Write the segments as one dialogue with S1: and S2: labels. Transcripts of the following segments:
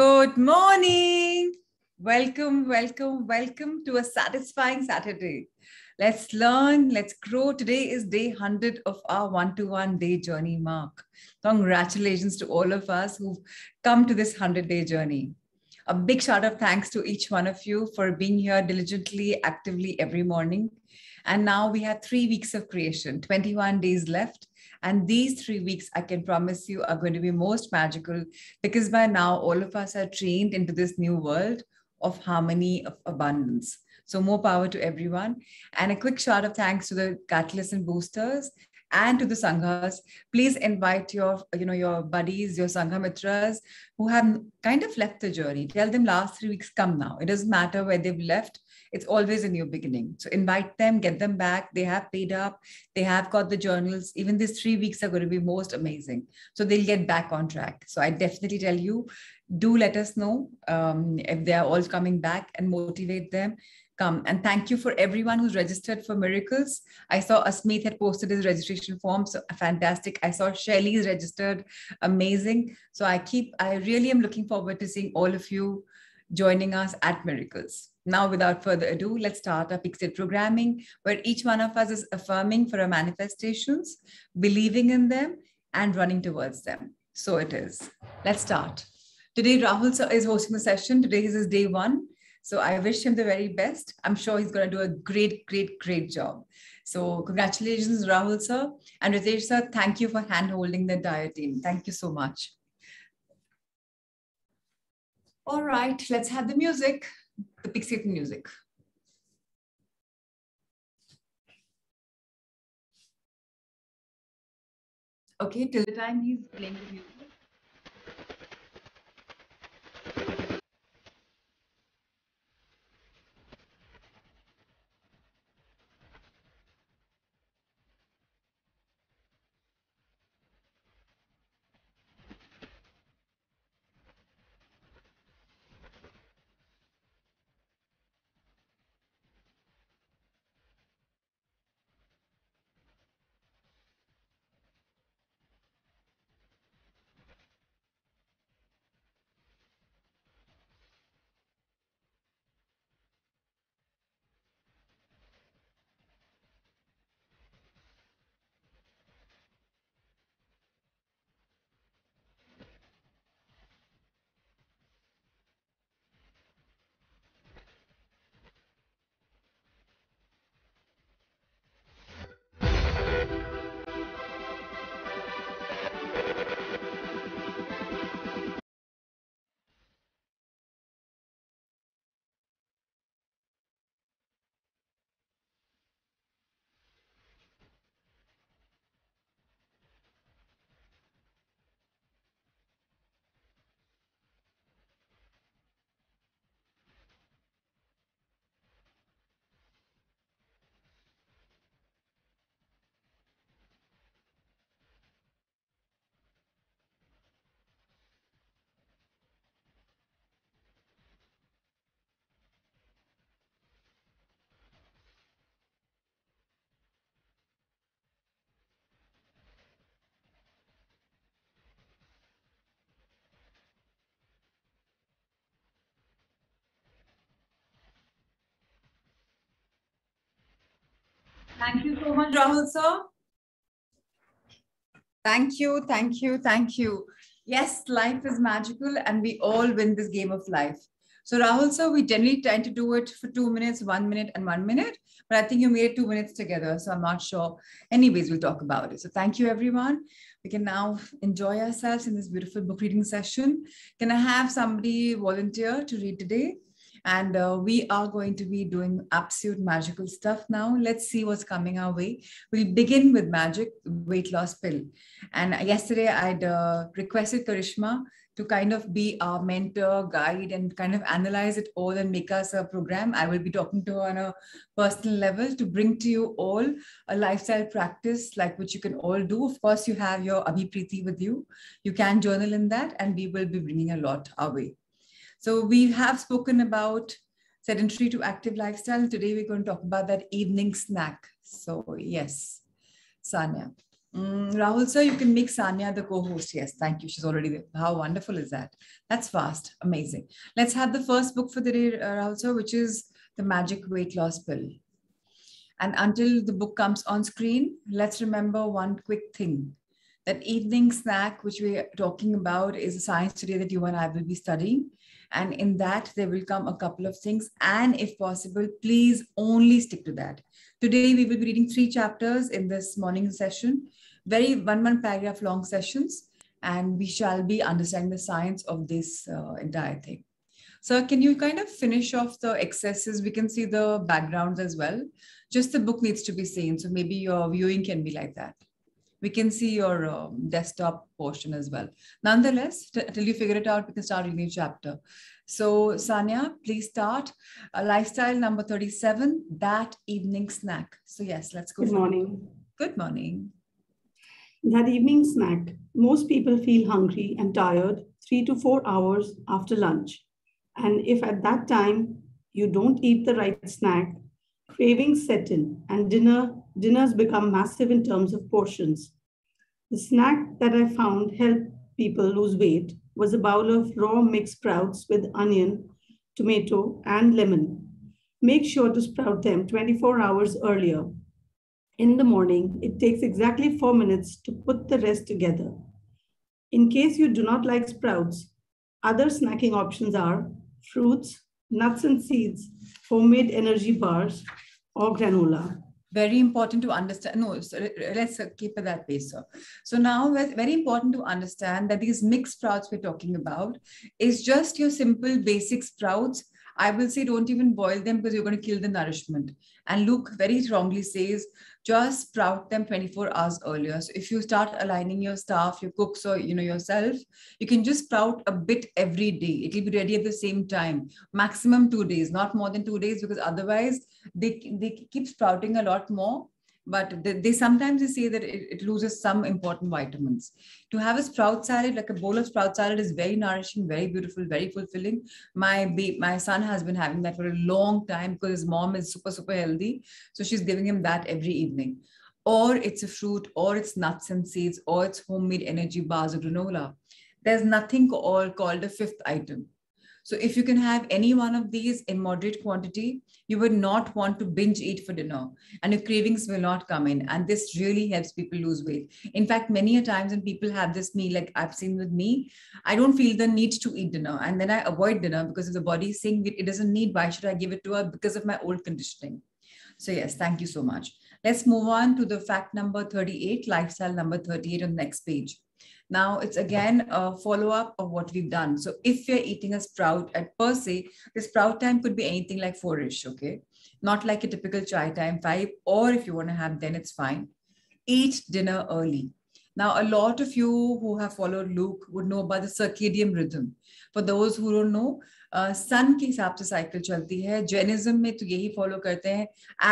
S1: Good morning. Welcome, welcome, welcome to a satisfying Saturday. Let's learn, let's grow. Today is day 100 of our one to one day journey mark. Congratulations to all of us who've come to this 100 day journey. A big shout of thanks to each one of you for being here diligently, actively every morning. And now we have three weeks of creation, 21 days left. And these three weeks, I can promise you, are going to be most magical because by now, all of us are trained into this new world of harmony, of abundance. So, more power to everyone. And a quick shout of thanks to the Catalyst and boosters and to the sanghas please invite your you know your buddies your sangha mitras who have kind of left the journey tell them last three weeks come now it doesn't matter where they've left it's always a new beginning. So invite them, get them back. They have paid up, they have got the journals. Even these three weeks are going to be most amazing. So they'll get back on track. So I definitely tell you, do let us know um, if they are all coming back and motivate them. Come and thank you for everyone who's registered for miracles. I saw Asmeet had posted his registration form, so fantastic. I saw Shelly's registered, amazing. So I keep, I really am looking forward to seeing all of you joining us at Miracles. Now, without further ado, let's start our Pixel programming, where each one of us is affirming for our manifestations, believing in them, and running towards them. So it is. Let's start. Today, Rahul is hosting the session. Today is his day one. So I wish him the very best. I'm sure he's going to do a great, great, great job. So congratulations, Rahul sir. And Ritesh sir, thank you for hand-holding the entire team. Thank you so much. All right, let's have the music the Pixie music. Okay, till the time he's playing the music. Thank you so much, Rahul sir. Thank you, thank you, thank you. Yes, life is magical and we all win this game of life. So Rahul sir, we generally tend to do it for two minutes, one minute and one minute, but I think you made it two minutes together. So I'm not sure. Anyways, we'll talk about it. So thank you everyone. We can now enjoy ourselves in this beautiful book reading session. Can I have somebody volunteer to read today? And uh, we are going to be doing absolute magical stuff now. Let's see what's coming our way. We'll begin with magic weight loss pill. And yesterday I'd uh, requested Karishma to kind of be our mentor, guide, and kind of analyze it all and make us a program. I will be talking to her on a personal level to bring to you all a lifestyle practice like which you can all do. Of course, you have your Abhipriti with you. You can journal in that, and we will be bringing a lot our way. So we have spoken about sedentary to active lifestyle. Today we're going to talk about that evening snack. So yes, Sanya. Mm, Rahul, sir, you can make Sanya the co host. Yes, thank you. She's already there. How wonderful is that? That's fast. Amazing. Let's have the first book for the day, uh, Rahul, sir, which is The Magic Weight Loss Pill. And until the book comes on screen, let's remember one quick thing that evening snack, which we are talking about, is a science today that you and I will be studying. And in that, there will come a couple of things. And if possible, please only stick to that. Today, we will be reading three chapters in this morning session, very one, one paragraph long sessions. And we shall be understanding the science of this uh, entire thing. So can you kind of finish off the excesses? We can see the backgrounds as well. Just the book needs to be seen. So maybe your viewing can be like that we can see your um, desktop portion as well. Nonetheless, till you figure it out, we can start reading the chapter. So Sanya, please start. Uh, lifestyle number 37, that evening snack. So yes, let's go.
S2: Good morning.
S1: Good morning.
S2: That evening snack, most people feel hungry and tired three to four hours after lunch. And if at that time you don't eat the right snack, cravings set in and dinner dinners become massive in terms of portions. The snack that I found helped people lose weight was a bowl of raw mixed sprouts with onion, tomato, and lemon. Make sure to sprout them 24 hours earlier. In the morning, it takes exactly four minutes to put the rest together. In case you do not like sprouts, other snacking options are fruits, nuts and seeds, homemade energy bars, or granola
S1: very important to understand. No, let's keep it that way, sir. So now, very important to understand that these mixed sprouts we're talking about is just your simple basic sprouts. I will say don't even boil them because you're going to kill the nourishment. And Luke very strongly says just sprout them 24 hours earlier. So if you start aligning your staff, your cooks, or you know yourself, you can just sprout a bit every day. It will be ready at the same time, maximum two days, not more than two days, because otherwise they they keep sprouting a lot more but they, they sometimes they say that it, it, loses some important vitamins. To have a sprout salad, like a bowl of sprout salad, is very nourishing, very beautiful, very fulfilling. My my son has been having that for a long time because his mom is super super healthy, so she's giving him that every evening. Or it's a fruit, or it's nuts and seeds, or it's homemade energy bars or granola. There's nothing called called a fifth item. So if you can have any one of these in moderate quantity, you would not want to binge eat for dinner and your cravings will not come in. And this really helps people lose weight. In fact, many a times when people have this meal, like I've seen with me, I don't feel the need to eat dinner. And then I avoid dinner because if the body is saying it doesn't need, why should I give it to her? Because of my old conditioning. So yes, thank you so much. Let's move on to the fact number 38, lifestyle number 38 on the next page. Now it's again a follow-up of what we've done. So if you're eating a sprout at per se, the sprout time could be anything like four-ish, okay? Not like a typical chai time, five, or if you want to have, then it's fine. Eat dinner early. Now, a lot of you who have followed Luke would know about the circadian rhythm. For those who don't know, सन के हिसाब से cycle चलती है Jainism में तो यही follow करते हैं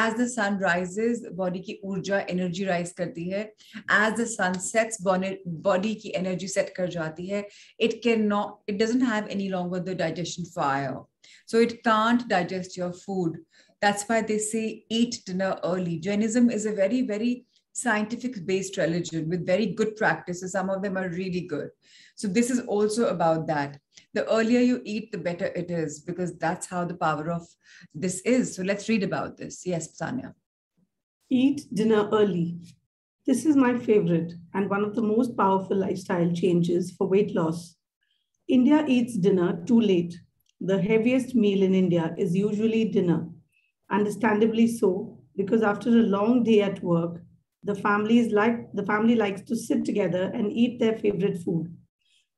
S1: as the sun rises body की ऊर्जा एनर्जी राइज करती है as the sun sets body की एनर्जी सेट कर जाती है it can not it doesn't have any longer the digestion fire so it can't digest your food that's why they say eat dinner early jainism is a very very scientific based religion with very good practices some of them are really good so this is also about that the earlier you eat, the better it is because that's how the power of this is. So let's read about this. Yes, Sanya.
S2: Eat dinner early. This is my favorite and one of the most powerful lifestyle changes for weight loss. India eats dinner too late. The heaviest meal in India is usually dinner. Understandably so, because after a long day at work, the families like the family likes to sit together and eat their favorite food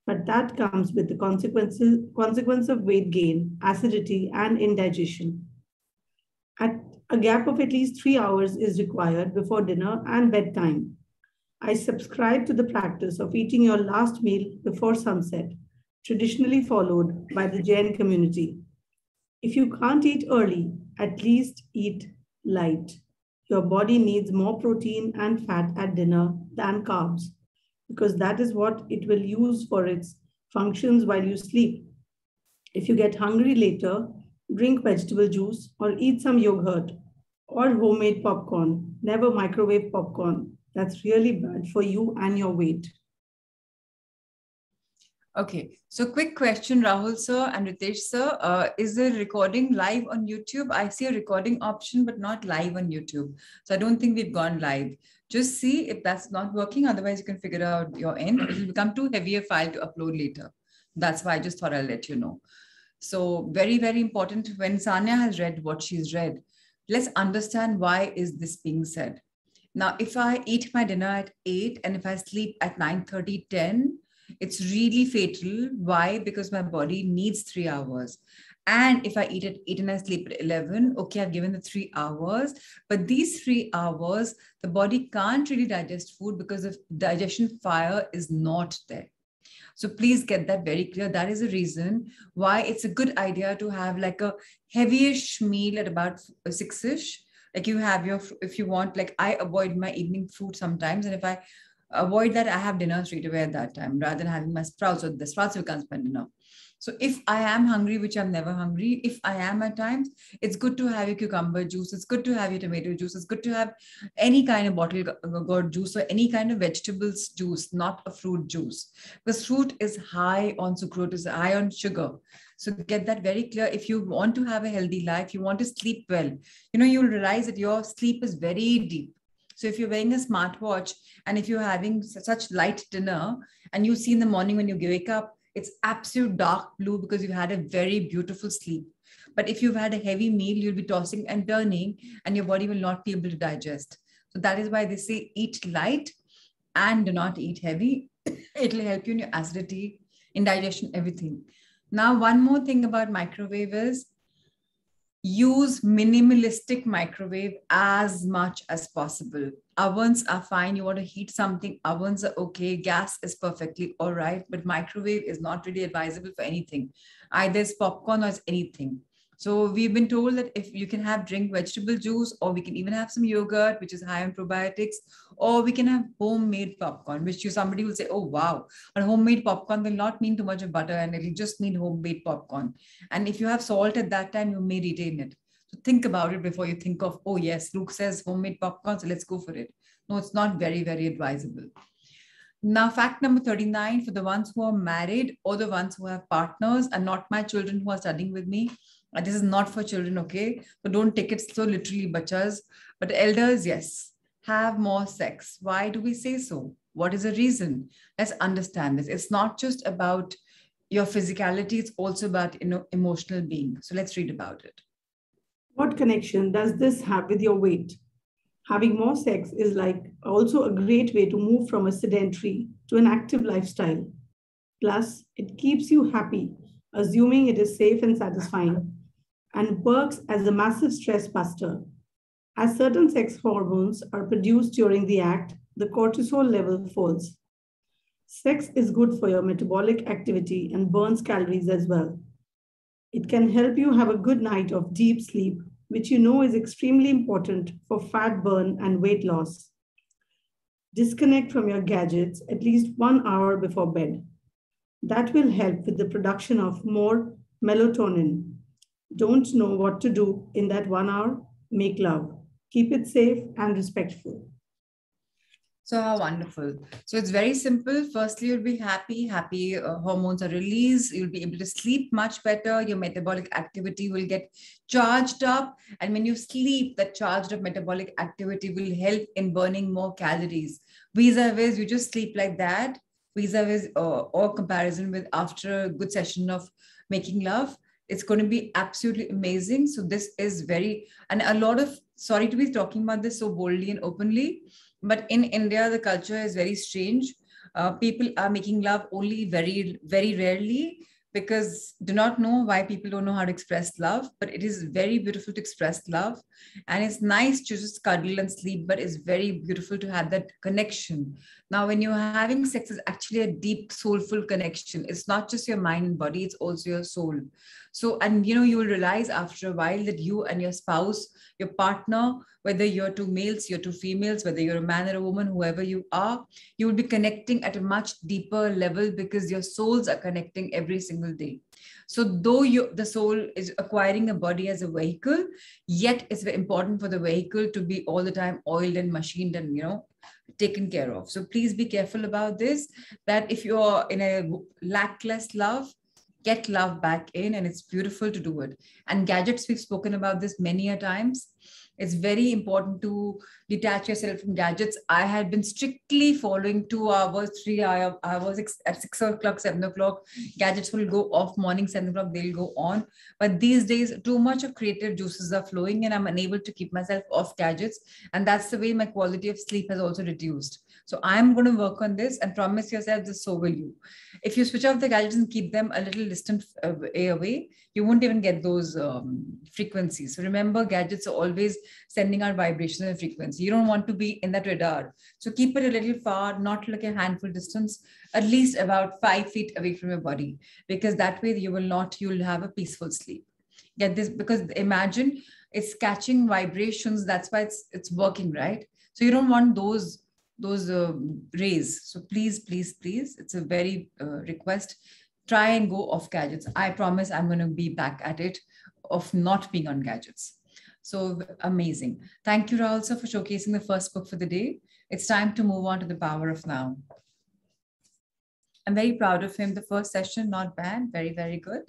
S2: but that comes with the consequences, consequence of weight gain, acidity, and indigestion. At a gap of at least three hours is required before dinner and bedtime. I subscribe to the practice of eating your last meal before sunset, traditionally followed by the Jain community. If you can't eat early, at least eat light. Your body needs more protein and fat at dinner than carbs because that is what it will use for its functions while you sleep. If you get hungry later, drink vegetable juice or eat some yogurt or homemade popcorn, never microwave popcorn. That's really bad for you and your weight.
S1: Okay, so quick question, Rahul sir and Ritesh sir. Uh, is the recording live on YouTube? I see a recording option, but not live on YouTube. So I don't think we've gone live. Just see if that's not working. Otherwise, you can figure out your end. It will become too heavy a file to upload later. That's why I just thought I'll let you know. So very, very important when Sanya has read what she's read, let's understand why is this being said. Now, if I eat my dinner at 8 and if I sleep at 9 30, 10, it's really fatal. Why? Because my body needs three hours. And if I eat at 8 and I sleep at 11, okay, I've given the three hours. But these three hours, the body can't really digest food because the digestion fire is not there. So please get that very clear. That is the reason why it's a good idea to have like a heavyish meal at about uh, six-ish. Like you have your, if you want, like I avoid my evening food sometimes. And if I avoid that, I have dinner straight away at that time rather than having my sprouts or the sprouts can't spend dinner. So if I am hungry, which I'm never hungry, if I am at times, it's good to have your cucumber juice. It's good to have your tomato juice. It's good to have any kind of bottle uh, gourd juice or any kind of vegetables juice, not a fruit juice. Because fruit is high on sucrose, is high on sugar. So get that very clear. If you want to have a healthy life, you want to sleep well, you know, you'll realize that your sleep is very deep. So if you're wearing a smartwatch and if you're having such light dinner and you see in the morning when you wake up, it's absolute dark blue because you've had a very beautiful sleep. But if you've had a heavy meal, you'll be tossing and turning, and your body will not be able to digest. So that is why they say eat light and do not eat heavy. It'll help you in your acidity, indigestion, everything. Now, one more thing about microwave is use minimalistic microwave as much as possible. Ovens are fine. You want to heat something. Ovens are okay. Gas is perfectly all right. But microwave is not really advisable for anything. Either it's popcorn or it's anything. So we've been told that if you can have drink vegetable juice, or we can even have some yogurt, which is high on probiotics, or we can have homemade popcorn, which you somebody will say, oh wow, but homemade popcorn will not mean too much of butter and it'll just mean homemade popcorn. And if you have salt at that time, you may retain it. So think about it before you think of, oh yes, Luke says homemade popcorn, so let's go for it. No, it's not very, very advisable. Now, fact number 39 for the ones who are married or the ones who have partners and not my children who are studying with me, this is not for children, okay? So don't take it so literally, bachas. But elders, yes, have more sex. Why do we say so? What is the reason? Let's understand this. It's not just about your physicality, it's also about you know, emotional being. So let's read about it.
S2: What connection does this have with your weight? Having more sex is like also a great way to move from a sedentary to an active lifestyle. Plus, it keeps you happy, assuming it is safe and satisfying and works as a massive stress buster. As certain sex hormones are produced during the act, the cortisol level falls. Sex is good for your metabolic activity and burns calories as well. It can help you have a good night of deep sleep, which you know is extremely important for fat burn and weight loss. Disconnect from your gadgets at least one hour before bed. That will help with the production of more melatonin, don't know what to do in that one hour, make love. Keep it safe and respectful.
S1: So how wonderful. So it's very simple. Firstly, you'll be happy. Happy uh, hormones are released. You'll be able to sleep much better. Your metabolic activity will get charged up. And when you sleep, that charged up metabolic activity will help in burning more calories. Vis-a-vis, you just sleep like that. Vis-a-vis uh, or comparison with after a good session of making love, it's going to be absolutely amazing. So this is very, and a lot of, sorry to be talking about this so boldly and openly, but in India, the culture is very strange. Uh, people are making love only very, very rarely because do not know why people don't know how to express love but it is very beautiful to express love and it's nice to just cuddle and sleep but it's very beautiful to have that connection now when you're having sex it's actually a deep soulful connection it's not just your mind and body it's also your soul so and you know you will realize after a while that you and your spouse your partner whether you're two males, you're two females, whether you're a man or a woman, whoever you are, you will be connecting at a much deeper level because your souls are connecting every single day. So though you, the soul is acquiring a body as a vehicle, yet it's very important for the vehicle to be all the time oiled and machined and, you know, taken care of. So please be careful about this. That if you're in a lackless love, get love back in, and it's beautiful to do it. And gadgets, we've spoken about this many a times it's very important to detach yourself from gadgets. I had been strictly following two hours, three hours at six o'clock, seven o'clock. Gadgets will go off morning, seven o'clock, they'll go on. But these days, too much of creative juices are flowing, and I'm unable to keep myself off gadgets. And that's the way my quality of sleep has also reduced. So I'm going to work on this and promise yourself this, so will you. If you switch off the gadgets and keep them a little distant uh, away, you won't even get those um, frequencies. So remember, gadgets are always sending out vibrations and frequency. You don't want to be in that radar. So keep it a little far, not like a handful distance, at least about five feet away from your body, because that way you will not, you'll have a peaceful sleep. Get this, because imagine it's catching vibrations. That's why it's it's working, right? So you don't want those those uh, rays. So please, please, please, it's a very uh, request. Try and go off gadgets. I promise I'm going to be back at it of not being on gadgets. So amazing. Thank you, Rahul, sir, for showcasing the first book for the day. It's time to move on to the power of now. I'm very proud of him. The first session, not bad, very, very good.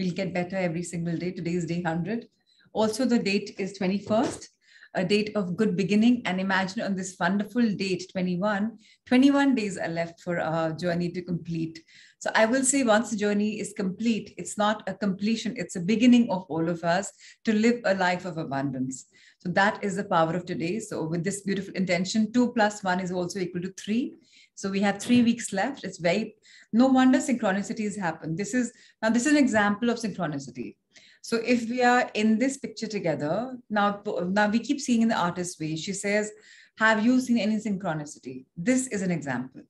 S1: We'll get better every single day. Today is day 100. Also, the date is 21st a date of good beginning and imagine on this wonderful date 21 21 days are left for our journey to complete. So i will say once the journey is complete it's not a completion it's a beginning of all of us to live a life of abundance. So that is the power of today. So with this beautiful intention 2 plus 1 is also equal to 3 so we have three weeks left. It's very no wonder synchronicities happen. This is now this is an example of synchronicity so if we are in this picture together, now, now we keep seeing in the artist way, she says, have you seen any synchronicity? This is an example.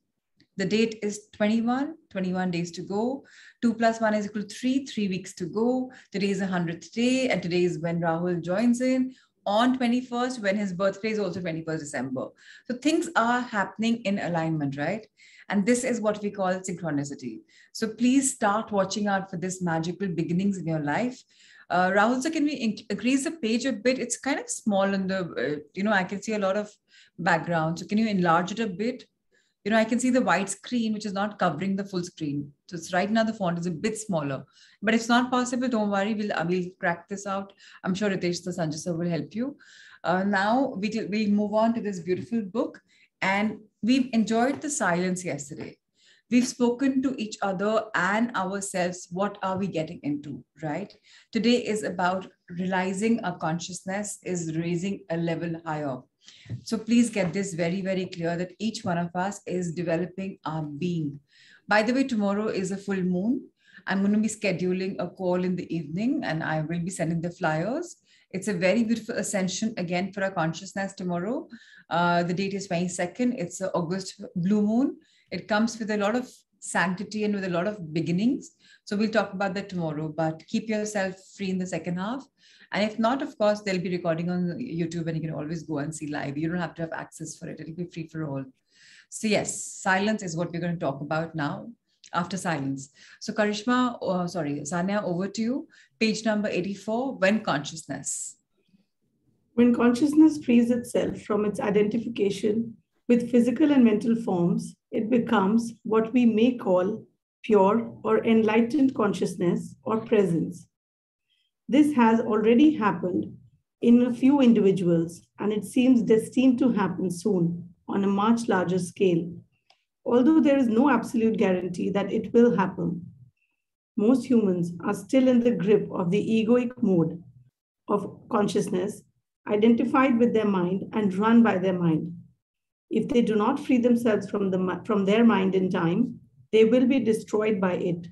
S1: The date is 21, 21 days to go. 2 plus 1 is equal to 3, 3 weeks to go. Today is the 100th day, and today is when Rahul joins in on 21st, when his birthday is also 21st December. So things are happening in alignment, right? And this is what we call synchronicity. So please start watching out for this magical beginnings in your life. Uh, Rahul, so can we increase the page a bit? It's kind of small in the, uh, you know, I can see a lot of background. So can you enlarge it a bit? You know, I can see the white screen, which is not covering the full screen. So it's right now the font is a bit smaller, but it's not possible, don't worry. We'll, uh, we'll crack this out. I'm sure Ritesh the Sanjay sir will help you. Uh, now we we'll move on to this beautiful book. And we've enjoyed the silence yesterday. We've spoken to each other and ourselves. What are we getting into, right? Today is about realizing our consciousness is raising a level higher. So please get this very, very clear that each one of us is developing our being. By the way, tomorrow is a full moon. I'm going to be scheduling a call in the evening and I will be sending the flyers. It's a very beautiful ascension again for our consciousness tomorrow. Uh, the date is 22nd. It's August blue moon. It comes with a lot of sanctity and with a lot of beginnings. So we'll talk about that tomorrow, but keep yourself free in the second half. And if not, of course, they'll be recording on YouTube and you can always go and see live. You don't have to have access for it. It'll be free for all. So yes, silence is what we're going to talk about now after silence. So Karishma, uh, sorry, Sanya, over to you. Page number 84, When Consciousness.
S2: When consciousness frees itself from its identification with physical and mental forms, it becomes what we may call pure or enlightened consciousness or presence. This has already happened in a few individuals, and it seems destined to happen soon on a much larger scale although there is no absolute guarantee that it will happen. Most humans are still in the grip of the egoic mode of consciousness, identified with their mind and run by their mind. If they do not free themselves from, the, from their mind in time, they will be destroyed by it.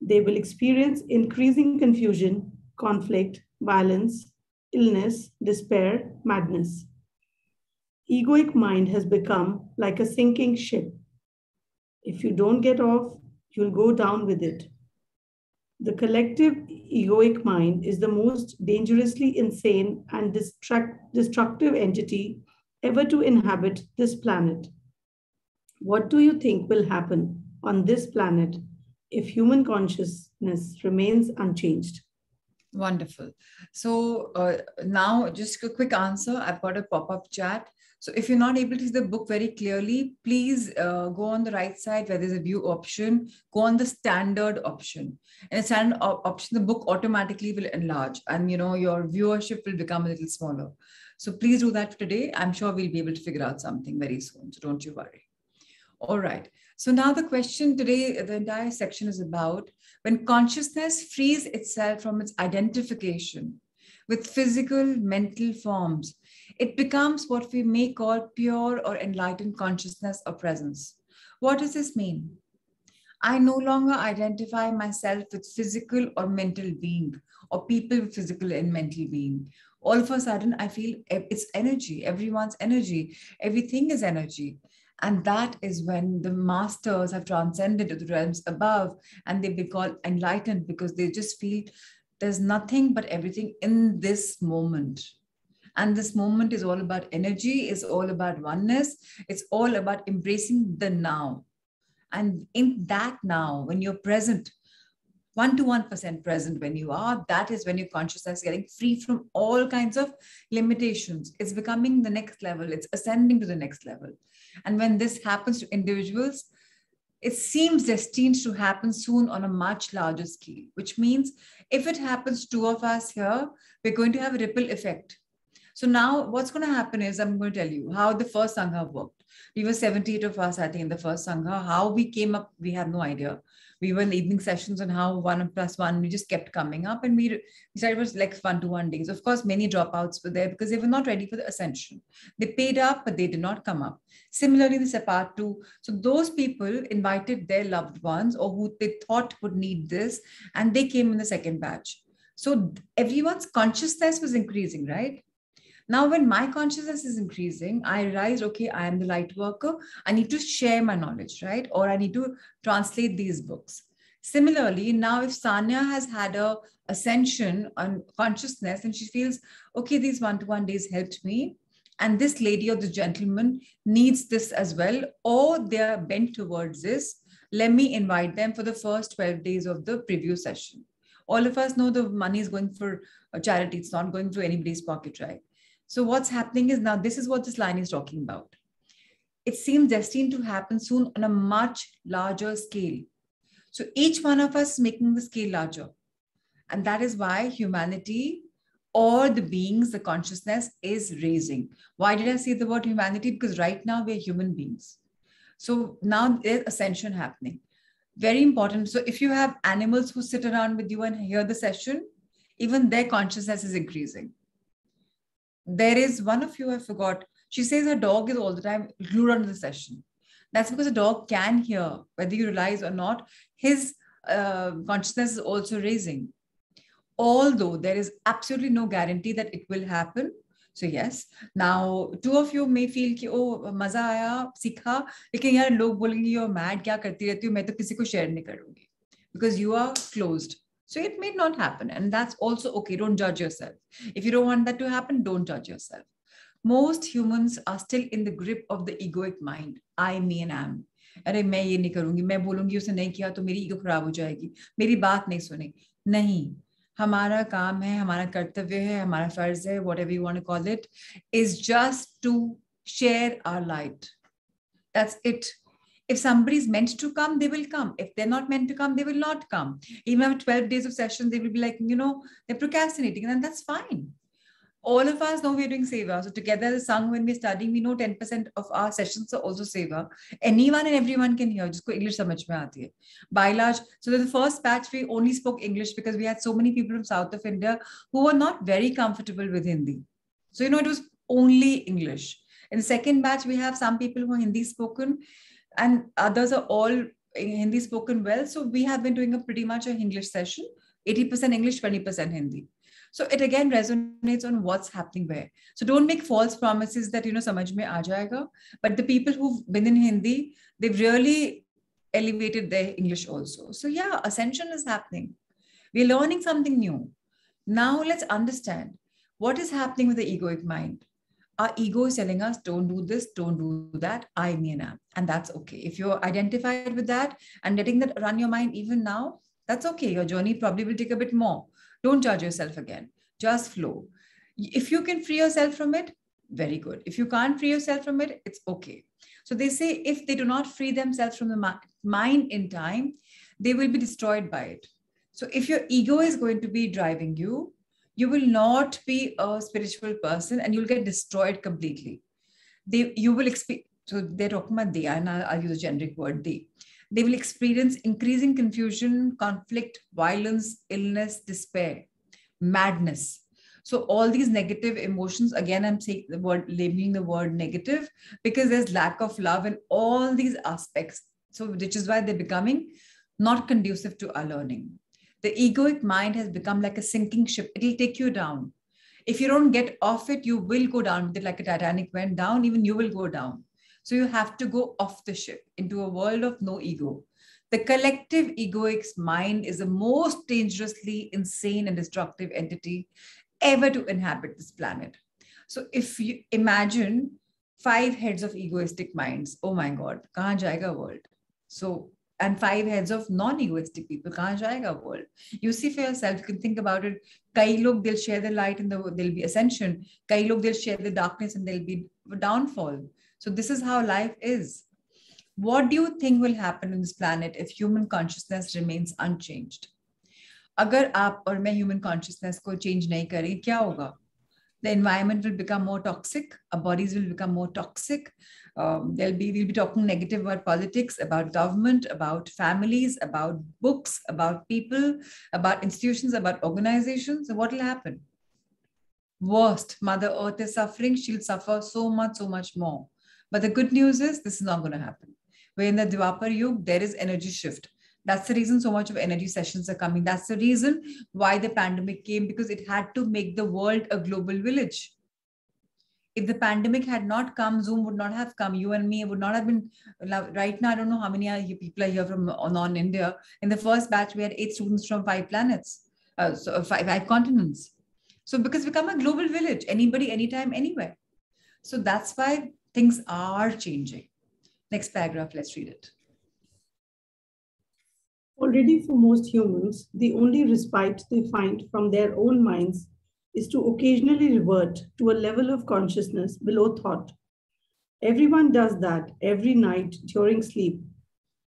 S2: They will experience increasing confusion, conflict, violence, illness, despair, madness egoic mind has become like a sinking ship. If you don't get off, you'll go down with it. The collective egoic mind is the most dangerously insane and destructive entity ever to inhabit this planet. What do you think will happen on this planet if human consciousness remains unchanged?
S1: Wonderful. So uh, now, just a quick answer. I've got a pop-up chat. So if you're not able to see the book very clearly, please uh, go on the right side where there's a view option. Go on the standard option. And the standard op- option, the book automatically will enlarge, and you know your viewership will become a little smaller. So please do that today. I'm sure we'll be able to figure out something very soon. So don't you worry. All right. So now the question today, the entire section is about when consciousness frees itself from its identification with physical, mental forms, it becomes what we may call pure or enlightened consciousness or presence. What does this mean? I no longer identify myself with physical or mental being or people with physical and mental being. All of a sudden, I feel it's energy, everyone's energy, everything is energy. And that is when the masters have transcended to the realms above and they be called enlightened because they just feel there's nothing but everything in this moment. And this moment is all about energy, is all about oneness, it's all about embracing the now. And in that now, when you're present, one to one percent present when you are, that is when your consciousness is getting free from all kinds of limitations. It's becoming the next level, it's ascending to the next level. And when this happens to individuals, it seems destined to happen soon on a much larger scale, which means if it happens to two of us here, we're going to have a ripple effect. So now what's going to happen is I'm going to tell you how the first Sangha worked. We were 78 of us, I think, in the first Sangha. How we came up, we have no idea. We were in evening sessions on how one plus one we just kept coming up and we, we started with like one to one days. Of course many dropouts were there because they were not ready for the ascension. They paid up but they did not come up. Similarly the sepat too so those people invited their loved ones or who they thought would need this and they came in the second batch. So everyone's consciousness was increasing right now, when my consciousness is increasing, I realize, okay, I am the light worker. I need to share my knowledge, right? Or I need to translate these books. Similarly, now if Sanya has had a ascension on consciousness and she feels, okay, these one-to-one days helped me, and this lady or the gentleman needs this as well, or they are bent towards this, let me invite them for the first 12 days of the preview session. All of us know the money is going for a charity, it's not going through anybody's pocket, right? So what's happening is now this is what this line is talking about. It seems destined to happen soon on a much larger scale. So each one of us making the scale larger. And that is why humanity or the beings, the consciousness is raising. Why did I say the word humanity? Because right now we're human beings. So now there's ascension happening. Very important. So if you have animals who sit around with you and hear the session, even their consciousness is increasing there is one of you I forgot. She says her dog is all the time glued onto the session. That's because a dog can hear, whether you realize or not, his uh, consciousness is also raising. Although there is absolutely no guarantee that it will happen. So yes, now two of you may feel कि oh मजा आया सीखा लेकिन यार लोग बोलेंगे you're mad क्या करती रहती हो मैं तो किसी को share नहीं करूँगी because you are closed so it may not happen. And that's also okay. Don't judge yourself. If you don't want that to happen, don't judge yourself. Most humans are still in the grip of the egoic mind. I, me, and am. अरे मैं ये नहीं करूँगी मैं बोलूँगी उसे नहीं किया तो मेरी ईगो खराब हो जाएगी मेरी बात नहीं सुनी नहीं हमारा काम है हमारा कर्तव्य है हमारा फ़र्ज़ है whatever you want call it is just to share our light that's it if somebody is meant to come they will come. If they're not meant to come they will not come. Even after 12 days of session they will be like you know they're procrastinating and that's fine. All of us know we're doing seva. So together as a sangh when we're studying we know 10% of our sessions are also seva. Anyone and everyone can hear just english samajh mein aati hai. By large so the first batch we only spoke english because we had so many people from south of india who were not very comfortable with hindi. So you know it was only english. In the second batch we have some people who are hindi spoken and others are all Hindi spoken well. So we have been doing a pretty much a English session, 80% English, 20% Hindi. So it again resonates on what's happening where. So don't make false promises that, you know, samaj mein aa jayega. But the people who've been in Hindi, they've really elevated their English also. So yeah, ascension is happening. We're learning something new. Now let's understand what is happening with the egoic mind our ego is telling us don't do this don't do that i mean am and that's okay if you're identified with that and letting that run your mind even now that's okay your journey probably will take a bit more Don't judge yourself again. Just flow. If you can free yourself from it, very good. If you can't free yourself from it, it's okay. So they say if they do not free themselves from the mind in time, they will be destroyed by it. So if your ego is going to be driving you, you will not be a spiritual person and you'll get destroyed completely. They you will experience so they're talking about they, and I'll, I'll use a generic word they. They will experience increasing confusion, conflict, violence, illness, despair, madness. So all these negative emotions, again, I'm saying the word labeling the word negative because there's lack of love in all these aspects. So which is why they're becoming not conducive to our learning. The egoic mind has become like a sinking ship. It'll take you down. If you don't get off it, you will go down. With it like a Titanic went down, even you will go down. So you have to go off the ship into a world of no ego. The collective egoic mind is the most dangerously insane and destructive entity ever to inhabit this planet. So if you imagine five heads of egoistic minds, oh my God, kahan jayega world? So and five heads of non-egoistic people. Kahan jayega world? You see for yourself, you can think about it. Kai log, they'll share the light and the, there'll be ascension. Kai log, they'll share the darkness and there'll be downfall. So this is how life is. What do you think will happen on this planet if human consciousness remains unchanged? अगर आप और मैं human consciousness को change नहीं करें क्या होगा the environment will become more toxic our bodies will become more toxic um, there'll be we'll be talking negative about politics about government about families about books about people about institutions about organizations so what will happen worst mother earth is suffering she'll suffer so much so much more but the good news is this is not going to happen. Where in the Dwapar Yug, there is energy shift. That's the reason so much of energy sessions are coming. That's the reason why the pandemic came because it had to make the world a global village. If the pandemic had not come, Zoom would not have come. You and me would not have been. Right now, I don't know how many people are here from non-India. In the first batch, we had eight students from five planets, uh, so five, five continents. So because we become a global village, anybody, anytime, anywhere. So that's why things are changing. Next paragraph, let's read it.
S2: Already for most humans, the only respite they find from their own minds is to occasionally revert to a level of consciousness below thought. Everyone does that every night during sleep,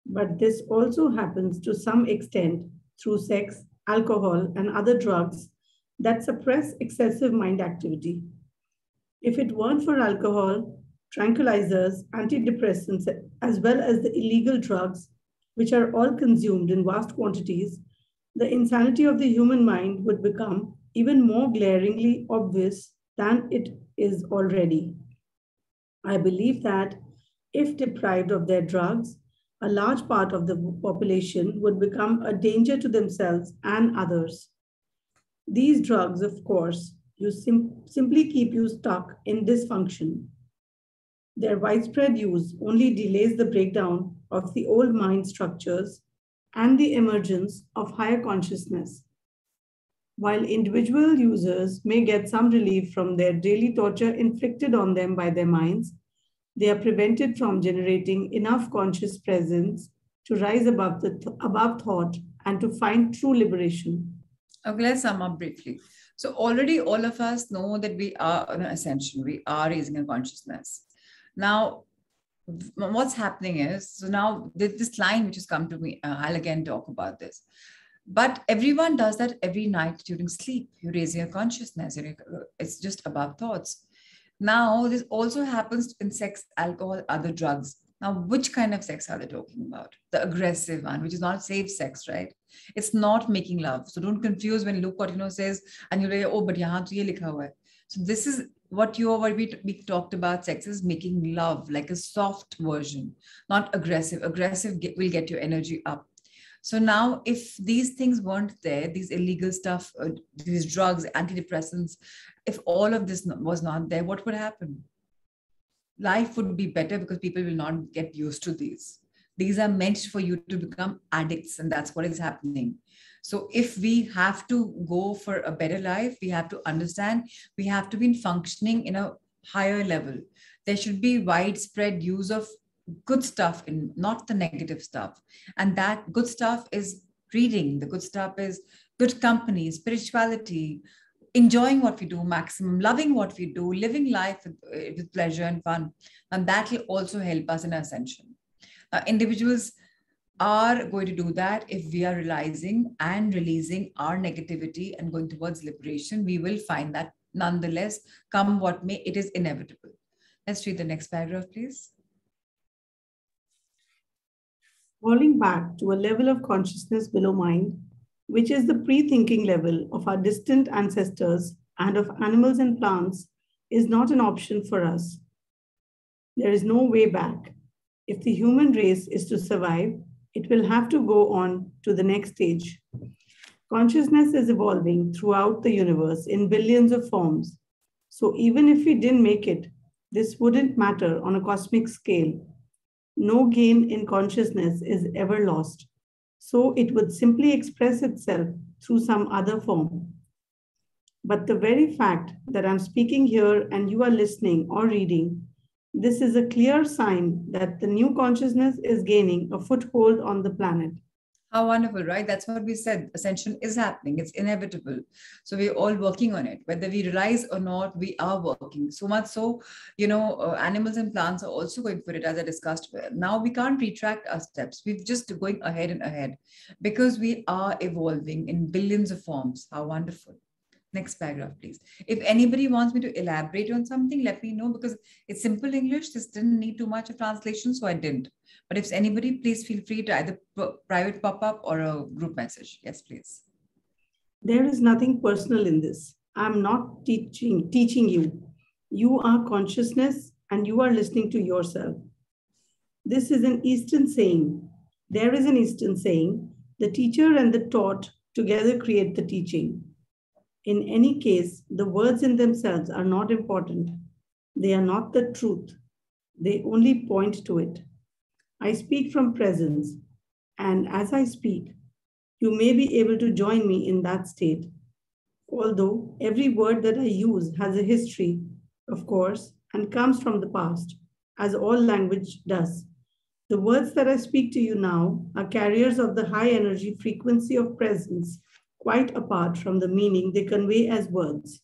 S2: but this also happens to some extent through sex, alcohol, and other drugs that suppress excessive mind activity. If it weren't for alcohol, tranquilizers, antidepressants, as well as the illegal drugs, which are all consumed in vast quantities, the insanity of the human mind would become even more glaringly obvious than it is already. I believe that if deprived of their drugs, a large part of the population would become a danger to themselves and others. These drugs, of course, you sim simply keep you stuck in dysfunction their widespread use only delays the breakdown of the old mind structures and the emergence of higher consciousness. While individual users may get some relief from their daily torture inflicted on them by their minds, they are prevented from generating enough conscious presence to rise above, the th above thought and to find true liberation.
S1: Okay, let's sum up briefly. So already all of us know that we are an ascension, we are raising a consciousness. Now, what's happening is so now this line which has come to me, uh, I'll again talk about this. But everyone does that every night during sleep. You raise your consciousness, it's just above thoughts. Now, this also happens in sex, alcohol, other drugs. Now, which kind of sex are they talking about? The aggressive one, which is not safe sex, right? It's not making love. So don't confuse when Luke Coutinho says, and you're like, oh, but yahan to ye likha hua. So this is what you what we, we talked about sex is making love like a soft version not aggressive aggressive get, will get your energy up so now if these things weren't there these illegal stuff uh, these drugs antidepressants if all of this was not there what would happen? Life would be better because people will not get used to these. These are meant for you to become addicts and that's what is happening. So if we have to go for a better life, we have to understand we have to be functioning in a higher level. There should be widespread use of good stuff in not the negative stuff. And that good stuff is reading. The good stuff is good company, spirituality, enjoying what we do maximum, loving what we do, living life with, uh, with pleasure and fun. And that will also help us in ascension. Uh, individuals are going to do that if we are realizing and releasing our negativity and going towards liberation. We will find that nonetheless, come what may, it is inevitable. Let's read the next paragraph, please.
S2: Falling back to a level of consciousness below mind, which is the pre thinking level of our distant ancestors and of animals and plants, is not an option for us. There is no way back. If the human race is to survive, it will have to go on to the next stage. Consciousness is evolving throughout the universe in billions of forms. So even if we didn't make it, this wouldn't matter on a cosmic scale. No gain in consciousness is ever lost. So it would simply express itself through some other form. But the very fact that I'm speaking here and you are listening or reading this is a clear sign that the new consciousness is gaining a foothold on the planet.
S1: How wonderful, right? That's what we said. Ascension is happening, it's inevitable. So we're all working on it. Whether we realize or not, we are working. So much so, you know, uh, animals and plants are also going for it, as I discussed. Now we can't retract our steps. We're just going ahead and ahead because we are evolving in billions of forms. How wonderful. Next paragraph, please. If anybody wants me to elaborate on something, let me know because it's simple English. This didn't need too much of translation, so I didn't. But if anybody, please feel free to either private pop-up or a group message. Yes, please.
S2: There is nothing personal in this. I'm not teaching, teaching you. You are consciousness and you are listening to yourself. This is an Eastern saying. There is an Eastern saying, the teacher and the taught together create the teaching. In any case, the words in themselves are not important. They are not the truth. They only point to it. I speak from presence, and as I speak, you may be able to join me in that state. Although every word that I use has a history, of course, and comes from the past, as all language does. The words that I speak to you now are carriers of the high energy frequency of presence quite apart from the meaning they convey as words.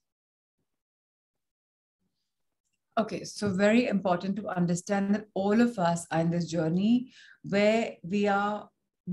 S1: Okay, so very important to understand that all of us are in this journey where we are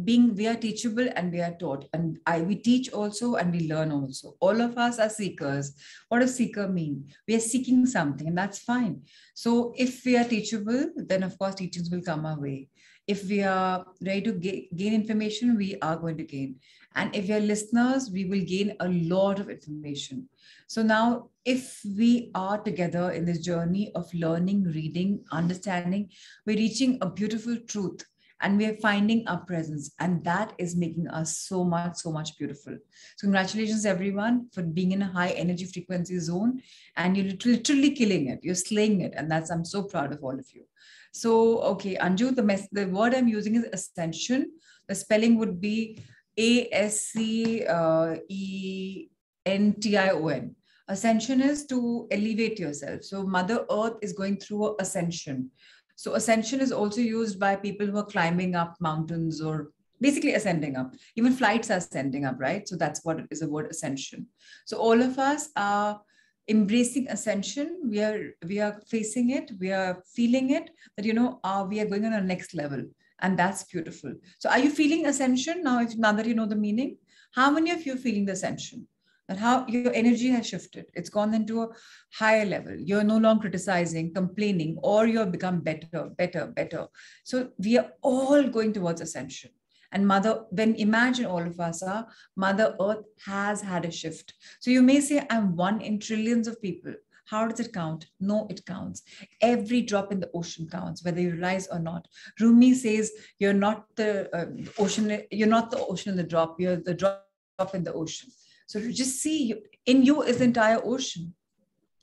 S1: being we are teachable and we are taught and I we teach also and we learn also. All of us are seekers. What does seeker mean? We are seeking something and that's fine. So if we are teachable, then of course teachings will come our way. If we are ready to gain information, we are going to gain. And if you're listeners, we will gain a lot of information. So now, if we are together in this journey of learning, reading, understanding, we're reaching a beautiful truth and we're finding our presence. And that is making us so much, so much beautiful. So, congratulations, everyone, for being in a high energy frequency zone. And you're literally killing it, you're slaying it. And that's, I'm so proud of all of you. So, okay, Anju, the, the word I'm using is ascension. The spelling would be a S C uh, E N T I O N. Ascension is to elevate yourself. So Mother Earth is going through ascension. So ascension is also used by people who are climbing up mountains or basically ascending up. Even flights are ascending up, right? So that's what is the word ascension. So all of us are embracing ascension. We are we are facing it. We are feeling it. That you know, uh, we are going on a next level and that's beautiful so are you feeling ascension now if now that you know the meaning how many of you are feeling the ascension and how your energy has shifted it's gone into a higher level you're no longer criticizing complaining or you've become better better better so we are all going towards ascension and mother when imagine all of us are mother earth has had a shift so you may say i'm one in trillions of people how does it count? No, it counts. Every drop in the ocean counts, whether you realize or not. Rumi says, "You're not the uh, ocean. You're not the ocean in the drop. You're the drop in the ocean." So to just see, in you is entire ocean.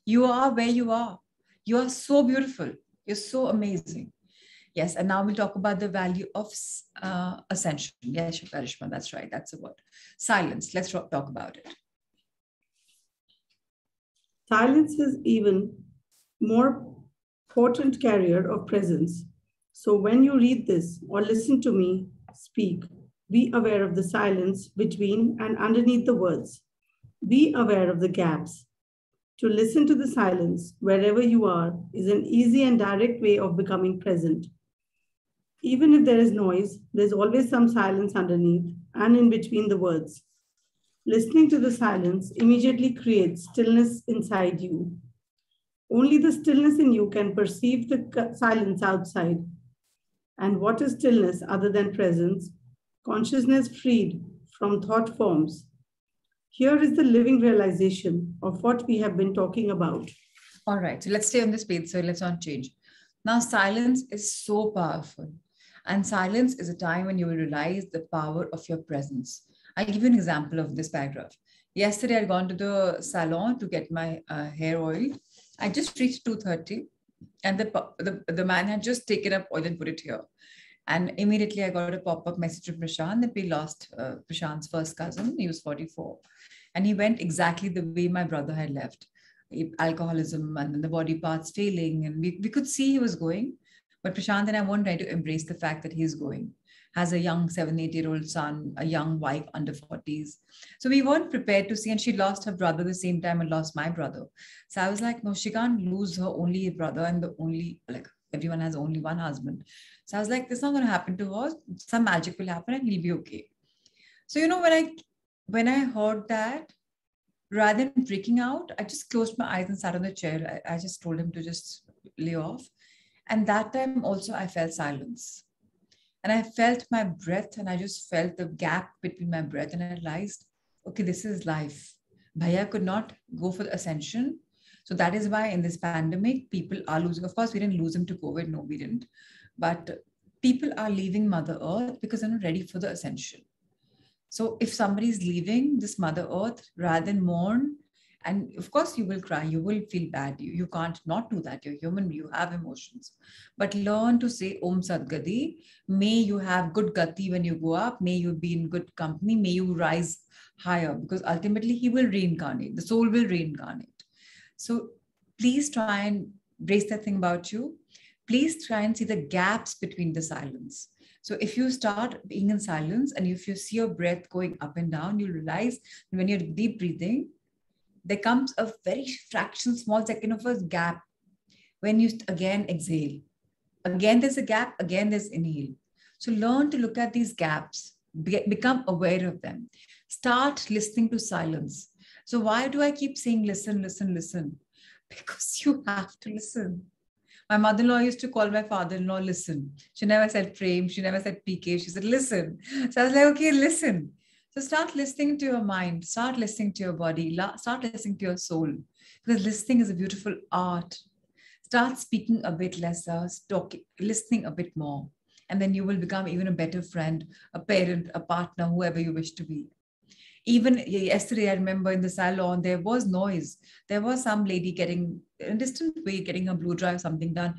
S1: You are where you are. You are so beautiful. You're so amazing. Yes, and now we'll talk about the value of uh, ascension. Yes, Karishma, that's right. That's the word. Silence. Let's talk about it.
S2: Silence is even more potent carrier of presence. So when you read this or listen to me speak, Be aware of the silence between and underneath the words. Be aware of the gaps. To listen to the silence wherever you are is an easy and direct way of becoming present. Even if there is noise, there's always some silence underneath and in between the words. Listening to the silence immediately creates stillness inside you. Only the stillness in you can perceive the silence outside. And what is stillness other than presence? Consciousness freed from thought forms. Here is the living realization of what we have been talking about.
S1: All right, so let's stay on this page. So let's not change. Now, silence is so powerful. And silence is a time when you will realize the power of your presence. I'll give you an example of this paragraph. Yesterday, I'd gone to the salon to get my uh, hair oil. I just reached 2.30 and the, the, the man had just taken up oil and put it here. And immediately I got a pop-up message from Prashant that we lost uh, Prashant's first cousin. He was 44. And he went exactly the way my brother had left. Alcoholism and then the body parts failing. And we, we could see he was going. But Prashant and I won't try to embrace the fact that he's going has a young seven, eight year old son, a young wife under 40s. So we weren't prepared to see, and she lost her brother the same time and lost my brother. So I was like, no, she can't lose her only brother and the only, like, everyone has only one husband. So I was like, this is not going to happen to her. Some magic will happen and he'll be okay. So, you know, when I, when I heard that, rather than freaking out, I just closed my eyes and sat on the chair. I, I just told him to just lay off. And that time also I felt silence. And I felt my breath and I just felt the gap between my breath. And I realized, okay, this is life. Bhaiya could not go for the ascension. So that is why in this pandemic, people are losing. Of course, we didn't lose them to COVID. No, we didn't. But people are leaving Mother Earth because they're not ready for the ascension. So if somebody is leaving this Mother Earth, rather than mourn, and of course you will cry you will feel bad you, you can't not do that you're human you have emotions but learn to say om sadgati may you have good gati when you go up may you be in good company may you rise higher because ultimately he will reincarnate the soul will reincarnate so please try and brace that thing about you please try and see the gaps between the silence so if you start being in silence and if you see your breath going up and down, you'll realize when you're deep breathing, there comes a very fraction, small second of a gap when you again exhale. Again, there's a gap, again, there's inhale. So learn to look at these gaps, be, become aware of them. Start listening to silence. So, why do I keep saying listen, listen, listen? Because you have to listen. My mother in law used to call my father in law listen. She never said frame, she never said PK, she said listen. So I was like, okay, listen. So start listening to your mind, start listening to your body, start listening to your soul, because listening is a beautiful art. Start speaking a bit lesser, talk, listening a bit more, and then you will become even a better friend, a parent, a partner, whoever you wish to be. Even yesterday, I remember in the salon, there was noise. There was some lady getting, in a distant way, getting her blue dry or something done.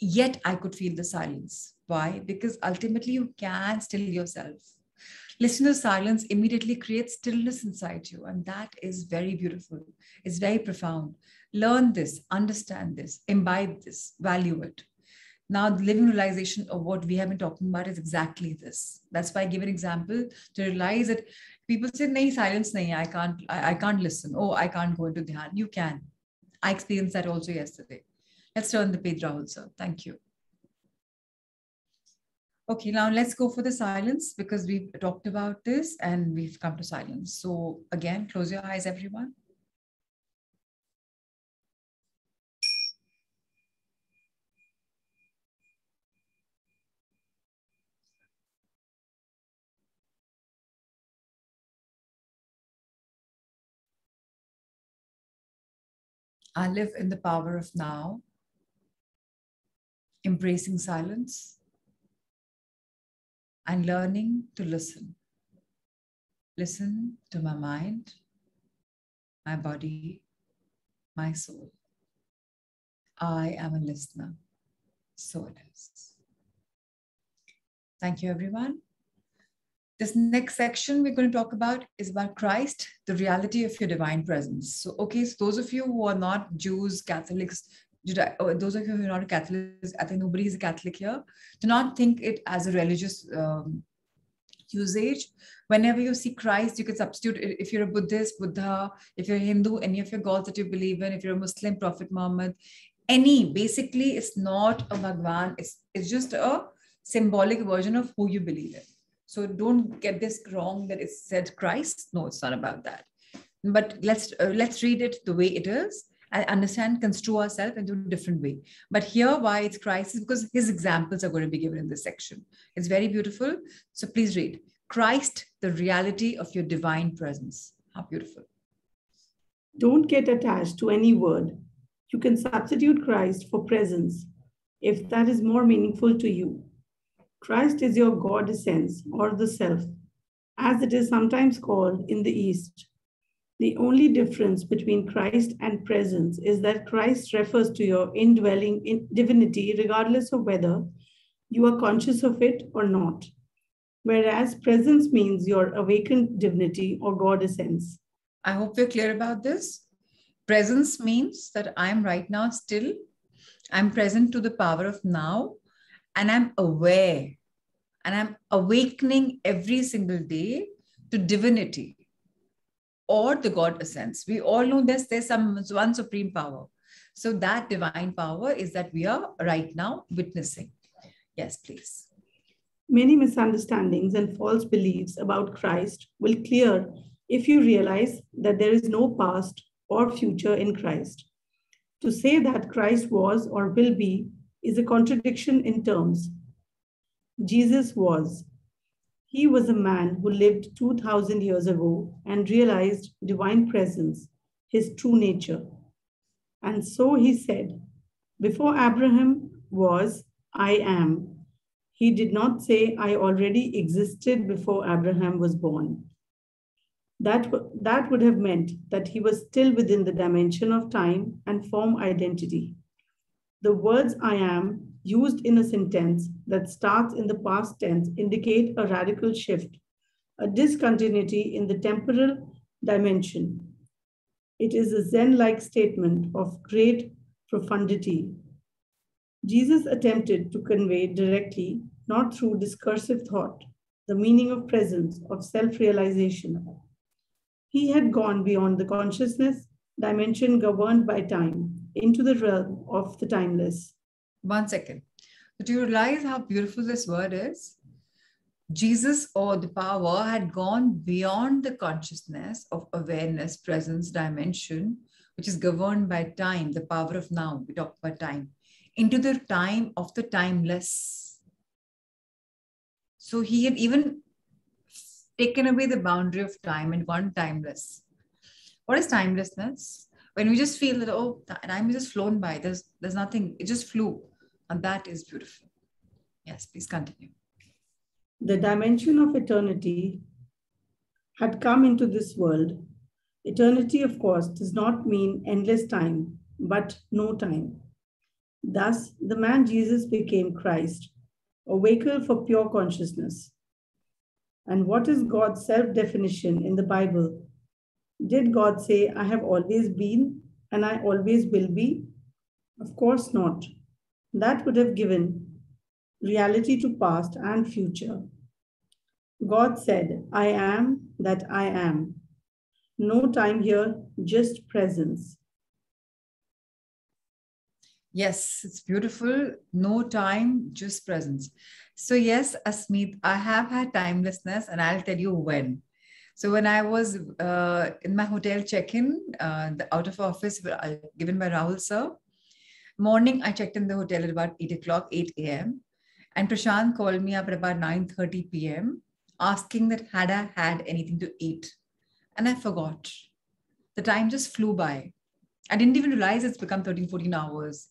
S1: Yet I could feel the silence. Why? Because ultimately, you can still yourself Listener silence immediately creates stillness inside you. And that is very beautiful. It's very profound. Learn this, understand this, imbibe this, value it. Now, the living realization of what we have been talking about is exactly this. That's why I give an example to realize that people say, nahi, silence nahi, I can't, I, I can't listen. Oh, I can't go into dhyan. You can. I experienced that also yesterday. Let's turn the page, Rahul sir. Thank you. Okay, now let's go for the silence because we've talked about this and we've come to silence. So again, close your eyes, everyone. I live in the power of now, embracing silence and learning to listen. Listen to my mind, my body, my soul. I am a listener. So it is. Thank you, everyone. This next section we're going to talk about is about Christ, the reality of your divine presence. So, okay, so those of you who are not Jews, Catholics, oh, those of you who are not Catholics, I think nobody is a Catholic here, do not think it as a religious um, usage. Whenever you see Christ, you can substitute if you're a Buddhist, Buddha, if you're Hindu, any of your gods that you believe in, if you're a Muslim, Prophet Muhammad, any basically it's not a Bhagwan, it's, it's just a symbolic version of who you believe in. So don't get this wrong that it said Christ. No, it's not about that. But let's uh, let's read it the way it is and understand, construe ourselves into a different way. But here, why it's Christ is because his examples are going to be given in this section. It's very beautiful. So please read Christ, the reality of your divine presence. How beautiful.
S2: Don't get attached to any word. You can substitute Christ for presence if that is more meaningful to you. Christ is your God essence or the self, as it is sometimes called in the East. The only difference between Christ and presence is that Christ refers to your indwelling in divinity, regardless of whether you are conscious of it or not. Whereas presence means your awakened divinity or God essence.
S1: I hope we're clear about this. Presence means that I'm right now still, I'm present to the power of now, and I'm aware and I'm awakening every single day to divinity or the God essence. We all know this, there's some one supreme power. So that divine power is that we are right now witnessing. Yes, please.
S2: Many misunderstandings and false beliefs about Christ will clear if you realize that there is no past or future in Christ. To say that Christ was or will be is a contradiction in terms. Jesus was, he was a man who lived 2000 years ago and realized divine presence, his true nature. And so he said, Before Abraham was, I am. He did not say, I already existed before Abraham was born. That, that would have meant that he was still within the dimension of time and form identity. The words I am used in a sentence that starts in the past tense indicate a radical shift, a discontinuity in the temporal dimension. It is a Zen-like statement of great profundity. Jesus attempted to convey directly, not through discursive thought, the meaning of presence, of self-realization. He had gone beyond the consciousness dimension governed by time into the realm of the timeless.
S1: One second. Do you realize how beautiful this word is? Jesus or the power had gone beyond the consciousness of awareness, presence, dimension, which is governed by time, the power of now. We talk about time, into the time of the timeless. So he had even taken away the boundary of time and gone timeless. What is timelessness? When we just feel that oh time is just flown by there's there's nothing it just flew and that is beautiful. Yes please continue.
S2: The dimension of eternity had come into this world. Eternity of course does not mean endless time but no time. Thus the man jesus became christ a vehicle for pure consciousness. And what is god's self definition in the bible did God say, I have always been and I always will be? Of course not. That would have given reality to past and future. God said, I am that I am. No time here, just presence.
S1: Yes, it's beautiful. No time, just presence. So, yes, Asmeet, I have had timelessness, and I'll tell you when. So when I was uh, in my hotel check-in, uh, the out of office given by Rahul sir, morning I checked in the hotel at about 8 o'clock, 8 a.m. And Prashant called me up at about 9.30 p.m. asking that had I had anything to eat. And I forgot. The time just flew by. I didn't even realize it's become 13, 14 hours.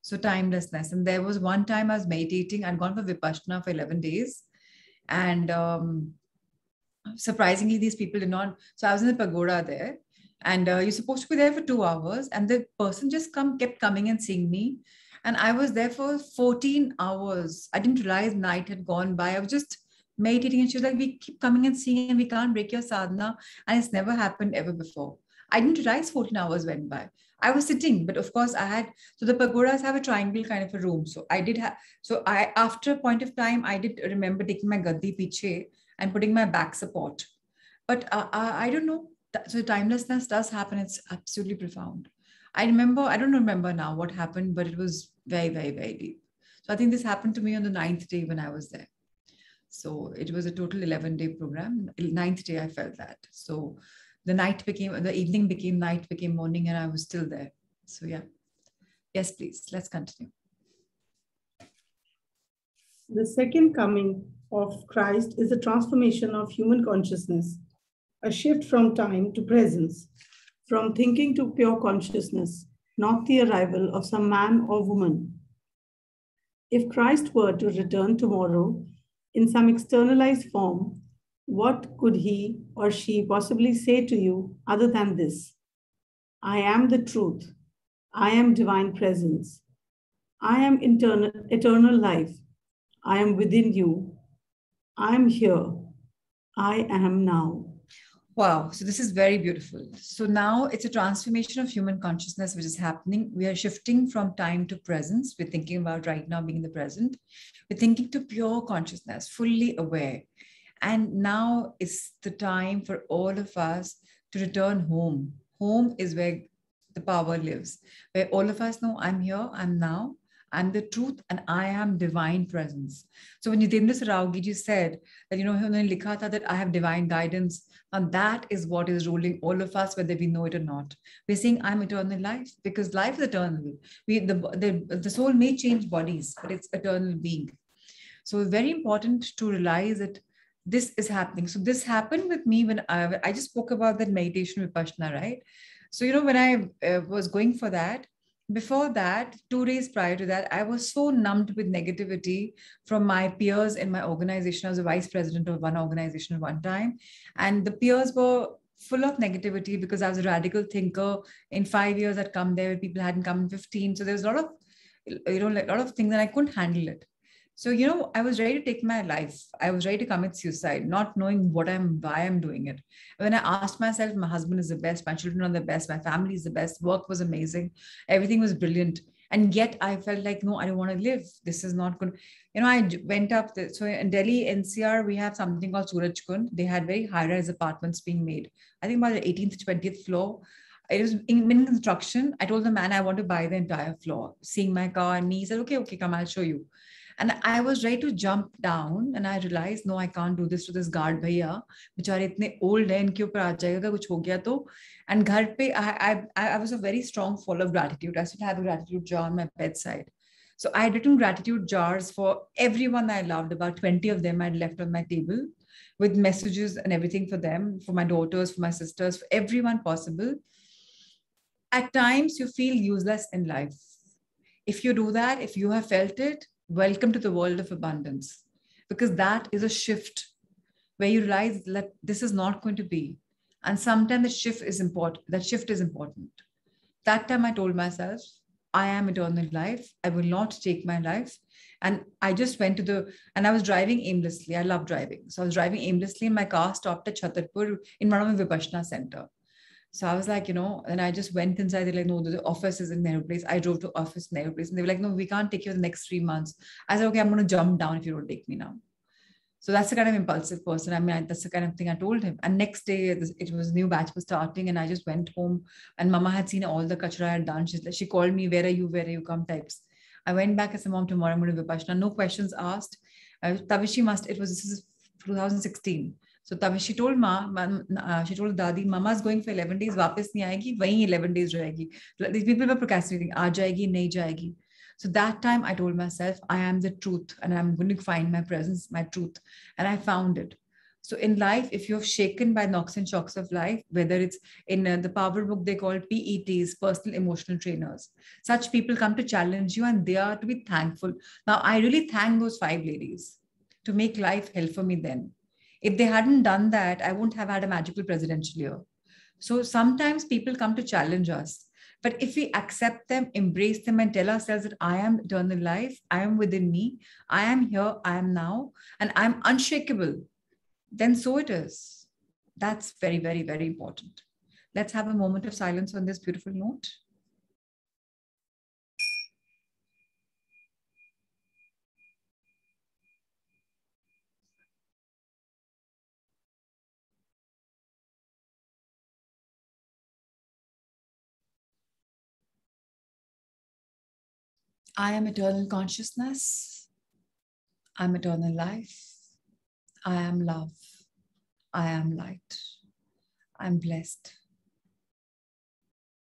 S1: So timelessness. And there was one time I was meditating. I'd gone for Vipassana for 11 days. And um, surprisingly, these people did not. So I was in the pagoda there, and uh, you're supposed to be there for two hours, and the person just come kept coming and seeing me, and I was there for 14 hours. I didn't realize night had gone by. I was just meditating, and she was like, "We keep coming and seeing, and we can't break your sadhana, and it's never happened ever before." I didn't realize 14 hours went by. I was sitting, but of course I had so the pagodas have a triangle kind of a room. So I did have so I after a point of time I did remember taking my gaddi piche and putting my back support. But uh, I, I don't know. So timelessness does happen. It's absolutely profound. I remember, I don't remember now what happened, but it was very, very, very deep. So I think this happened to me on the ninth day when I was there. So it was a total 11 day program. Ninth day, I felt that. So the night became, the evening became night, became morning, and I was still there. So yeah. Yes, please, let's continue.
S2: The second coming of Christ is a transformation of human consciousness, a shift from time to presence, from thinking to pure consciousness, not the arrival of some man or woman. If Christ were to return tomorrow in some externalized form, what could he or she possibly say to you other than this? I am the truth. I am divine presence. I am internal, eternal life. I am within you. I am here. I am now.
S1: Wow. So this is very beautiful. So now it's a transformation of human consciousness which is happening. We are shifting from time to presence. We're thinking about right now being in the present. We're thinking to pure consciousness, fully aware. And now is the time for all of us to return home. Home is where the power lives, where all of us know I'm here, I'm now, I'm the truth and I am divine presence. So when Jitendra Saraogi ji said that, you know, likha tha that I have divine guidance, and that is what is ruling all of us, whether we know it or not. We're saying I'm eternal life because life is eternal. We, the, the, the soul may change bodies, but it's eternal being. So very important to realize that this is happening. So this happened with me when I, I just spoke about that meditation vipassana, right? So, you know, when I uh, was going for that, before that, two days prior to that, I was so numbed with negativity from my peers in my organization. I was a vice president of one organization at one time. And the peers were full of negativity because I was a radical thinker. In five years, I'd come there, people hadn't come in 15. So there was a lot of, you know, a lot of things, and I couldn't handle it. So, you know, I was ready to take my life. I was ready to commit suicide, not knowing what I'm, why I'm doing it. When I asked myself, my husband is the best, my children are the best, my family is the best, work was amazing, everything was brilliant. And yet I felt like, no, I don't want to live. This is not good. You know, I went up. The, so in Delhi, NCR, we have something called Suraj Kund. They had very high rise apartments being made. I think about the 18th, 20th floor it was in, in, construction. I told the man I want to buy the entire floor. Seeing my car, and he said, "Okay, okay, come, I'll show you." And I was ready to jump down and I realized, no, I can't do this to this guard भैया बेचारे इतने old हैं इनके ऊपर आ जाएगा कुछ हो गया तो and घर पे I, I, I was a very strong full of gratitude. I still have a gratitude jar on my bedside. So I had written gratitude jars for everyone I loved. About 20 of them I'd left on my table with messages and everything for them, for my daughters, for my sisters, for everyone possible. At times you feel useless in life. If you do that, if you have felt it, welcome to the world of abundance. Because that is a shift where you realize that this is not going to be. And sometimes the shift is important that shift is important. That time i told myself i am eternal life. I will not take my life. And i just went to the and i was driving aimlessly. I love driving. So i was driving aimlessly and my car stopped at chhatarpur in front of a vipassana center so I was like, you know, and I just went inside. They're like, no, the office is in Nehru Place. I drove to office in Nehru Place. And they were like, no, we can't take you the next three months. I said, okay, I'm going to jump down if you don't take me now. So that's the kind of impulsive person. I mean, that's the kind of thing I told him. And next day, it was new batch was starting, and I just went home. And Mama had seen all the kachra I had done. She's like, she called me, "Where are you? Where are you?" Come types. I went back. I said, "Mom, tomorrow I'm going to Vipassana. No questions asked." Uh, Tavishi must. It was this is 2016 So तभी she told ma, uh, she told dadi, mama's going for 11 days, वापस नहीं आएगी, वहीं 11 days रहेगी. These people were procrastinating, आ जाएगी, नहीं जाएगी. So that time I told myself, I am the truth and I'm going to find my presence, my truth. And I found it. So in life, if you're shaken by knocks and shocks of life, whether it's in uh, the power book they call PETs, personal emotional trainers, such people come to challenge you and they are to be thankful. Now, I really thank those five ladies to make life hell for me then. If they hadn't done that, I wouldn't have had a magical presidential year. So sometimes people come to challenge us. But if we accept them, embrace them, and tell ourselves that I am eternal life, I am within me, I am here, I am now, and I'm unshakable, then so it is. That's very, very, very important. Let's have a moment of silence on this beautiful note. I am eternal consciousness. I'm eternal life. I am love. I am light. I'm blessed.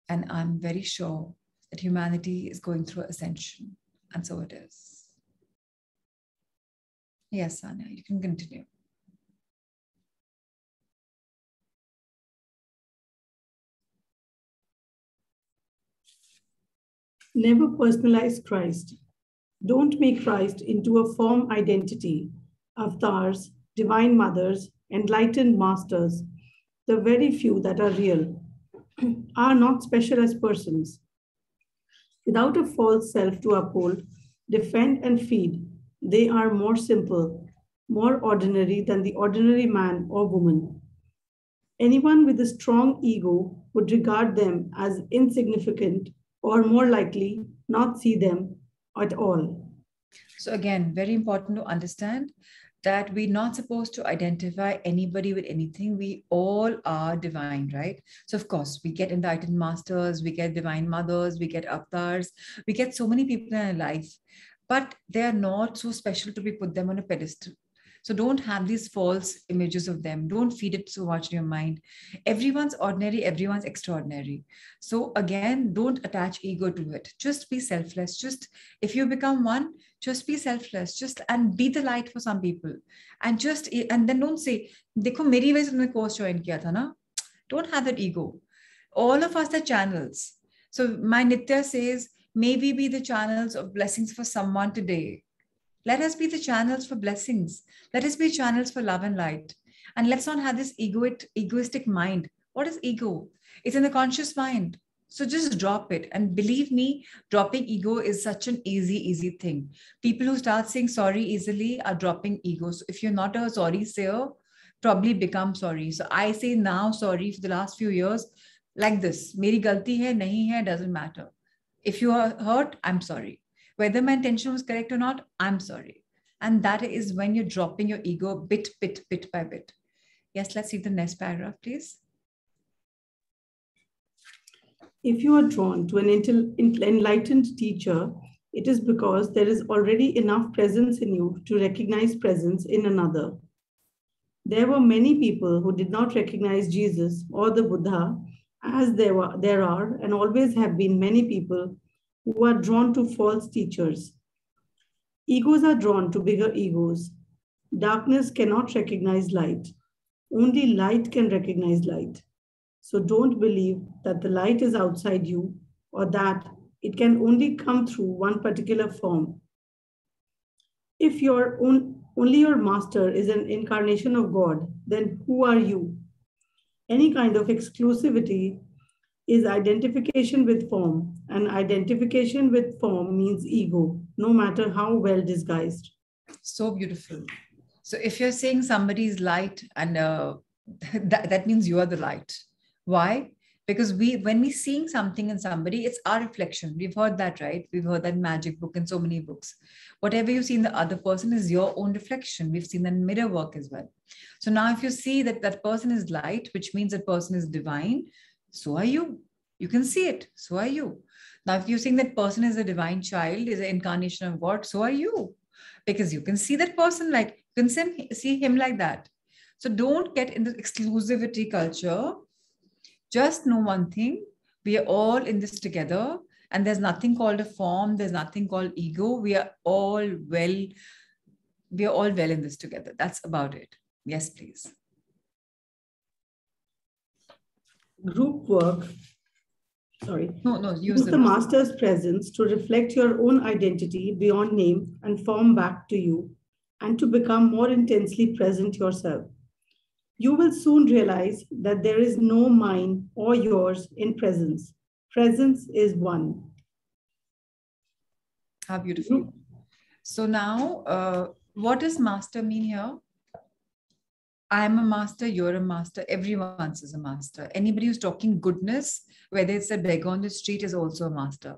S1: And I'm very sure that humanity is going through ascension. And so it is. Yes, Sanya, you can continue.
S2: Never personalize Christ. Don't make Christ into a form identity, avatars, divine mothers, enlightened masters. The very few that are real are not special as persons. Without a false self to uphold, defend, and feed, they are more simple, more ordinary than the ordinary man or woman. Anyone with a strong ego would regard them as insignificant or more likely not see them at all.
S1: So, again, very important to understand that we're not supposed to identify anybody with anything. We all are divine, right? So, of course, we get enlightened masters, we get divine mothers, we get avatars, we get so many people in our life, but they are not so special to be put them on a pedestal. So don't have these false images of them. Don't feed it so much in your mind. Everyone's ordinary, everyone's extraordinary. So again, don't attach ego to it. Just be selfless. Just if you become one, just be selfless. Just and be the light for some people. And just and then don't say, देखो मेरी वजह से तुमने course join किया था ना. Don't have that ego. All of us are channels. So my Nitya says, may we be the channels of blessings for someone today let us be the channels for blessings. Let us be channels for love and light. And let's not have this egoic, egoistic mind. What is ego? It's in the conscious mind. So just drop it. And believe me, dropping ego is such an easy, easy thing. People who start saying sorry easily are dropping ego. So if you're not a sorry sayer, probably become sorry. So I say now sorry for the last few years like this. Meri galti hai, nahi hai, doesn't matter. If you are hurt, I'm sorry whether my intention was correct or not, I'm sorry. And that is when you're dropping your ego bit, bit, bit by bit. Yes, let's see the next paragraph, please.
S2: If you are drawn to an enlightened teacher, it is because there is already enough presence in you to recognize presence in another. There were many people who did not recognize Jesus or the Buddha, as there, were, there are and always have been many people who are drawn to false teachers. Egos are drawn to bigger egos. Darkness cannot recognize light. Only light can recognize light. So don't believe that the light is outside you or that it can only come through one particular form. If your own, only your master is an incarnation of God, then who are you? Any kind of exclusivity is identification with form, and identification with form means ego, no matter how well disguised.
S1: So beautiful. So if you're saying somebody's light, and uh, that, that means you are the light. Why? Because we, when we seeing something in somebody, it's our reflection. We've heard that, right? We've heard that magic book in so many books. Whatever you see in the other person is your own reflection. We've seen that mirror work as well. So now, if you see that that person is light, which means that person is divine, so are you. You can see it. So are you. Now, if you think that person is a divine child, is an incarnation of God, so are you. Because you can see that person like, you can see him like that. So don't get in the exclusivity culture. Just know one thing we are all in this together, and there's nothing called a form, there's nothing called ego. We are all well, we are all well in this together. That's about it. Yes, please.
S2: group work, sorry,
S1: no, no, use,
S2: use the, the master's presence to reflect your own identity beyond name and form back to you and to become more intensely present yourself. You will soon realize that there is no mine or yours in presence. Presence is one.
S1: How beautiful. So now, uh, what does master mean here? I'm a master, you're a master, everyone is a master. Anybody who's talking goodness, whether it's a beggar on the street, is also a master.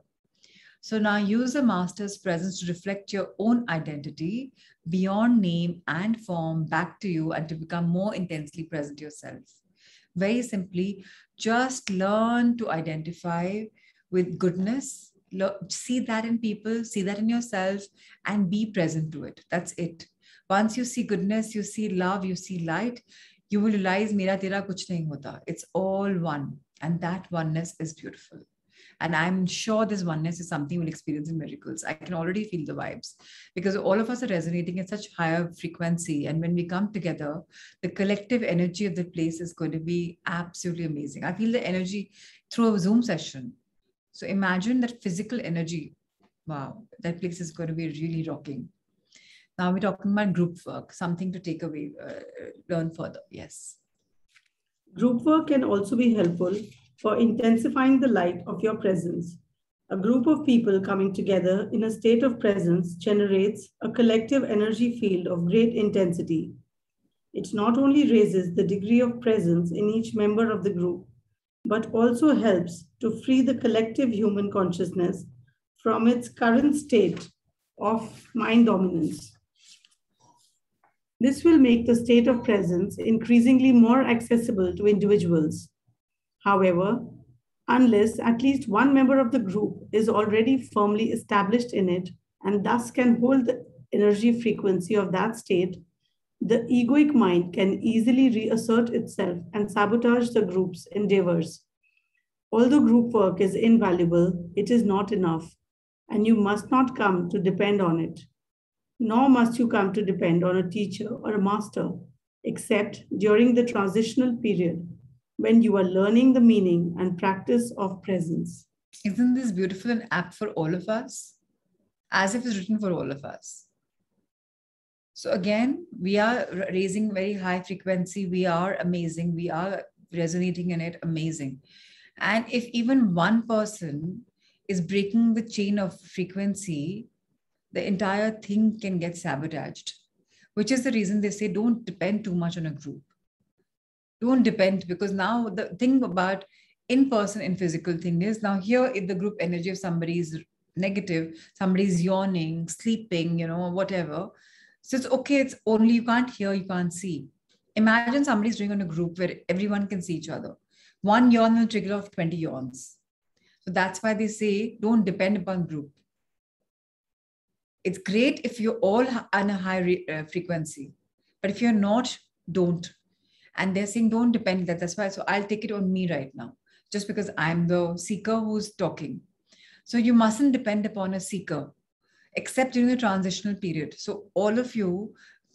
S1: So now use a master's presence to reflect your own identity beyond name and form back to you and to become more intensely present yourself. Very simply, just learn to identify with goodness, see that in people, see that in yourself, and be present to it. That's it. Once you see goodness, you see love, you see light, you will realize mera tera kuch nahi hota. It's all one. And that oneness is beautiful. And I'm sure this oneness is something we'll experience in miracles. I can already feel the vibes because all of us are resonating at such higher frequency. And when we come together, the collective energy of the place is going to be absolutely amazing. I feel the energy through a Zoom session. So imagine that physical energy. Wow, that place is going to be really rocking. Now we're talking about group work, something to take away, uh, learn further. Yes.
S2: Group work can also be helpful for intensifying the light of your presence. A group of people coming together in a state of presence generates a collective energy field of great intensity. It not only raises the degree of presence in each member of the group, but also helps to free the collective human consciousness from its current state of mind dominance. This will make the state of presence increasingly more accessible to individuals However, unless at least one member of the group is already firmly established in it and thus can hold the energy frequency of that state, the egoic mind can easily reassert itself and sabotage the group's endeavors. Although group work is invaluable, it is not enough, and you must not come to depend on it. Nor must you come to depend on a teacher or a master, except during the transitional period when you are learning the meaning and practice of presence.
S1: Isn't this beautiful and apt for all of us? As if it's written for all of us. So, again, we are raising very high frequency. We are amazing. We are resonating in it, amazing. And if even one person is breaking the chain of frequency, the entire thing can get sabotaged, which is the reason they say don't depend too much on a group. Don't depend because now the thing about in-person and physical thing is now here in the group energy of somebody is negative somebody's yawning sleeping you know whatever. So it's okay it's only you can't hear you can't see. Imagine somebody's doing on a group where everyone can see each other. One yawn will trigger off 20 yawns. So that's why they say don't depend upon group it's great if you're all on a high re- uh, frequency but if you're not don't. And they're saying don't depend that. That's why so i'll take it on me right now just because i'm the seeker who's talking. So you mustn't depend upon a seeker except during the transitional period. So all of you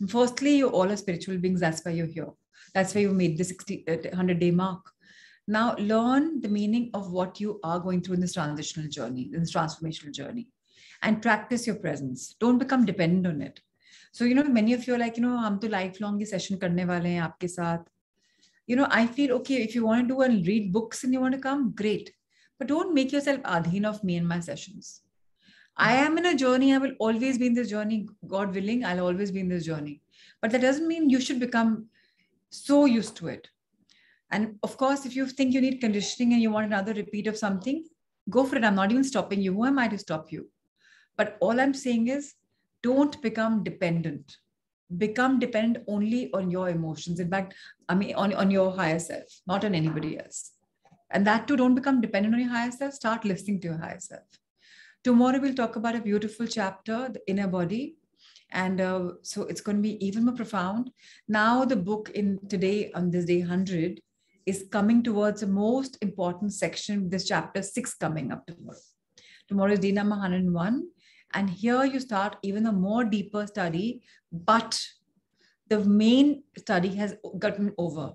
S1: firstly you all are spiritual beings that's why you're here. That's why you made the 60 100 uh, day mark. Now learn the meaning of what you are going through in this transitional journey in this transformational journey and practice your presence. Don't become dependent on it. So, you know, many of you are like, you know, I'm to lifelong session karne wale hain aapke saath. You know, I feel okay if you want to do and read books and you want to come, great. But don't make yourself adhin of me and my sessions. I am in a journey. I will always be in this journey. God willing, I'll always be in this journey. But that doesn't mean you should become so used to it. And of course, if you think you need conditioning and you want another repeat of something, go for it. I'm not even stopping you. Who am I to stop you? But all I'm saying is don't become dependent. Become dependent only on your emotions. In fact i mean on, on your higher self not on anybody else. And that too don't become dependent on your higher self. Start listening to your higher self. Tomorrow we'll talk about a beautiful chapter the inner body. And uh, so it's going to be even more profound. Now the book in today on this day 100 is coming towards the most important section. This chapter 6 coming up tomorrow. Tomorrow is day number 101 and here you start even a more deeper study, but the main study has gotten over.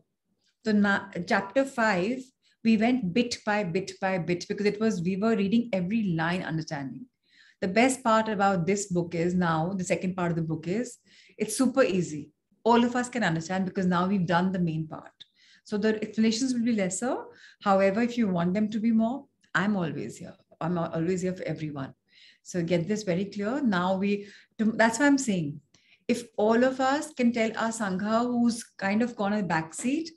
S1: So now, chapter five, we went bit by bit by bit because it was, we were reading every line understanding. The best part about this book is now, the second part of the book is, it's super easy. All of us can understand because now we've done the main part. So the explanations will be lesser. However, if you want them to be more, I'm always here. I'm always here for everyone. So get this very clear. Now we, that's what I'm saying. If all of us can tell our Sangha who's kind of gone a back seat,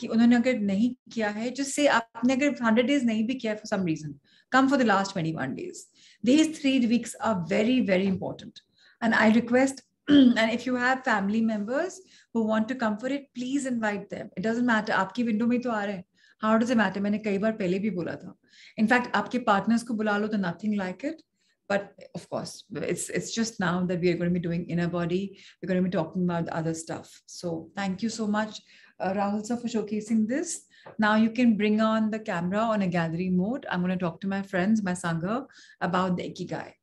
S1: कि उन्होंने अगर नहीं किया है just say आपने अगर 100 days नहीं भी किया for some reason come for the last 21 days these three weeks are very very important and I request and if you have family members who want to come for it please invite them it doesn't matter आपकी window में तो आ रहे हैं how does it matter मैंने कई बार पहले भी बोला था इनफैक्ट आपके पार्टनर्स को बुला लो तो nothing like it but of course it's it's just now that we are going to be doing inner body. We're going to be talking about other stuff. So thank you so much uh, rahul sir for showcasing this. Now you can bring on the camera on a gallery mode. I'm going to talk to my friends my sangha about the ikigai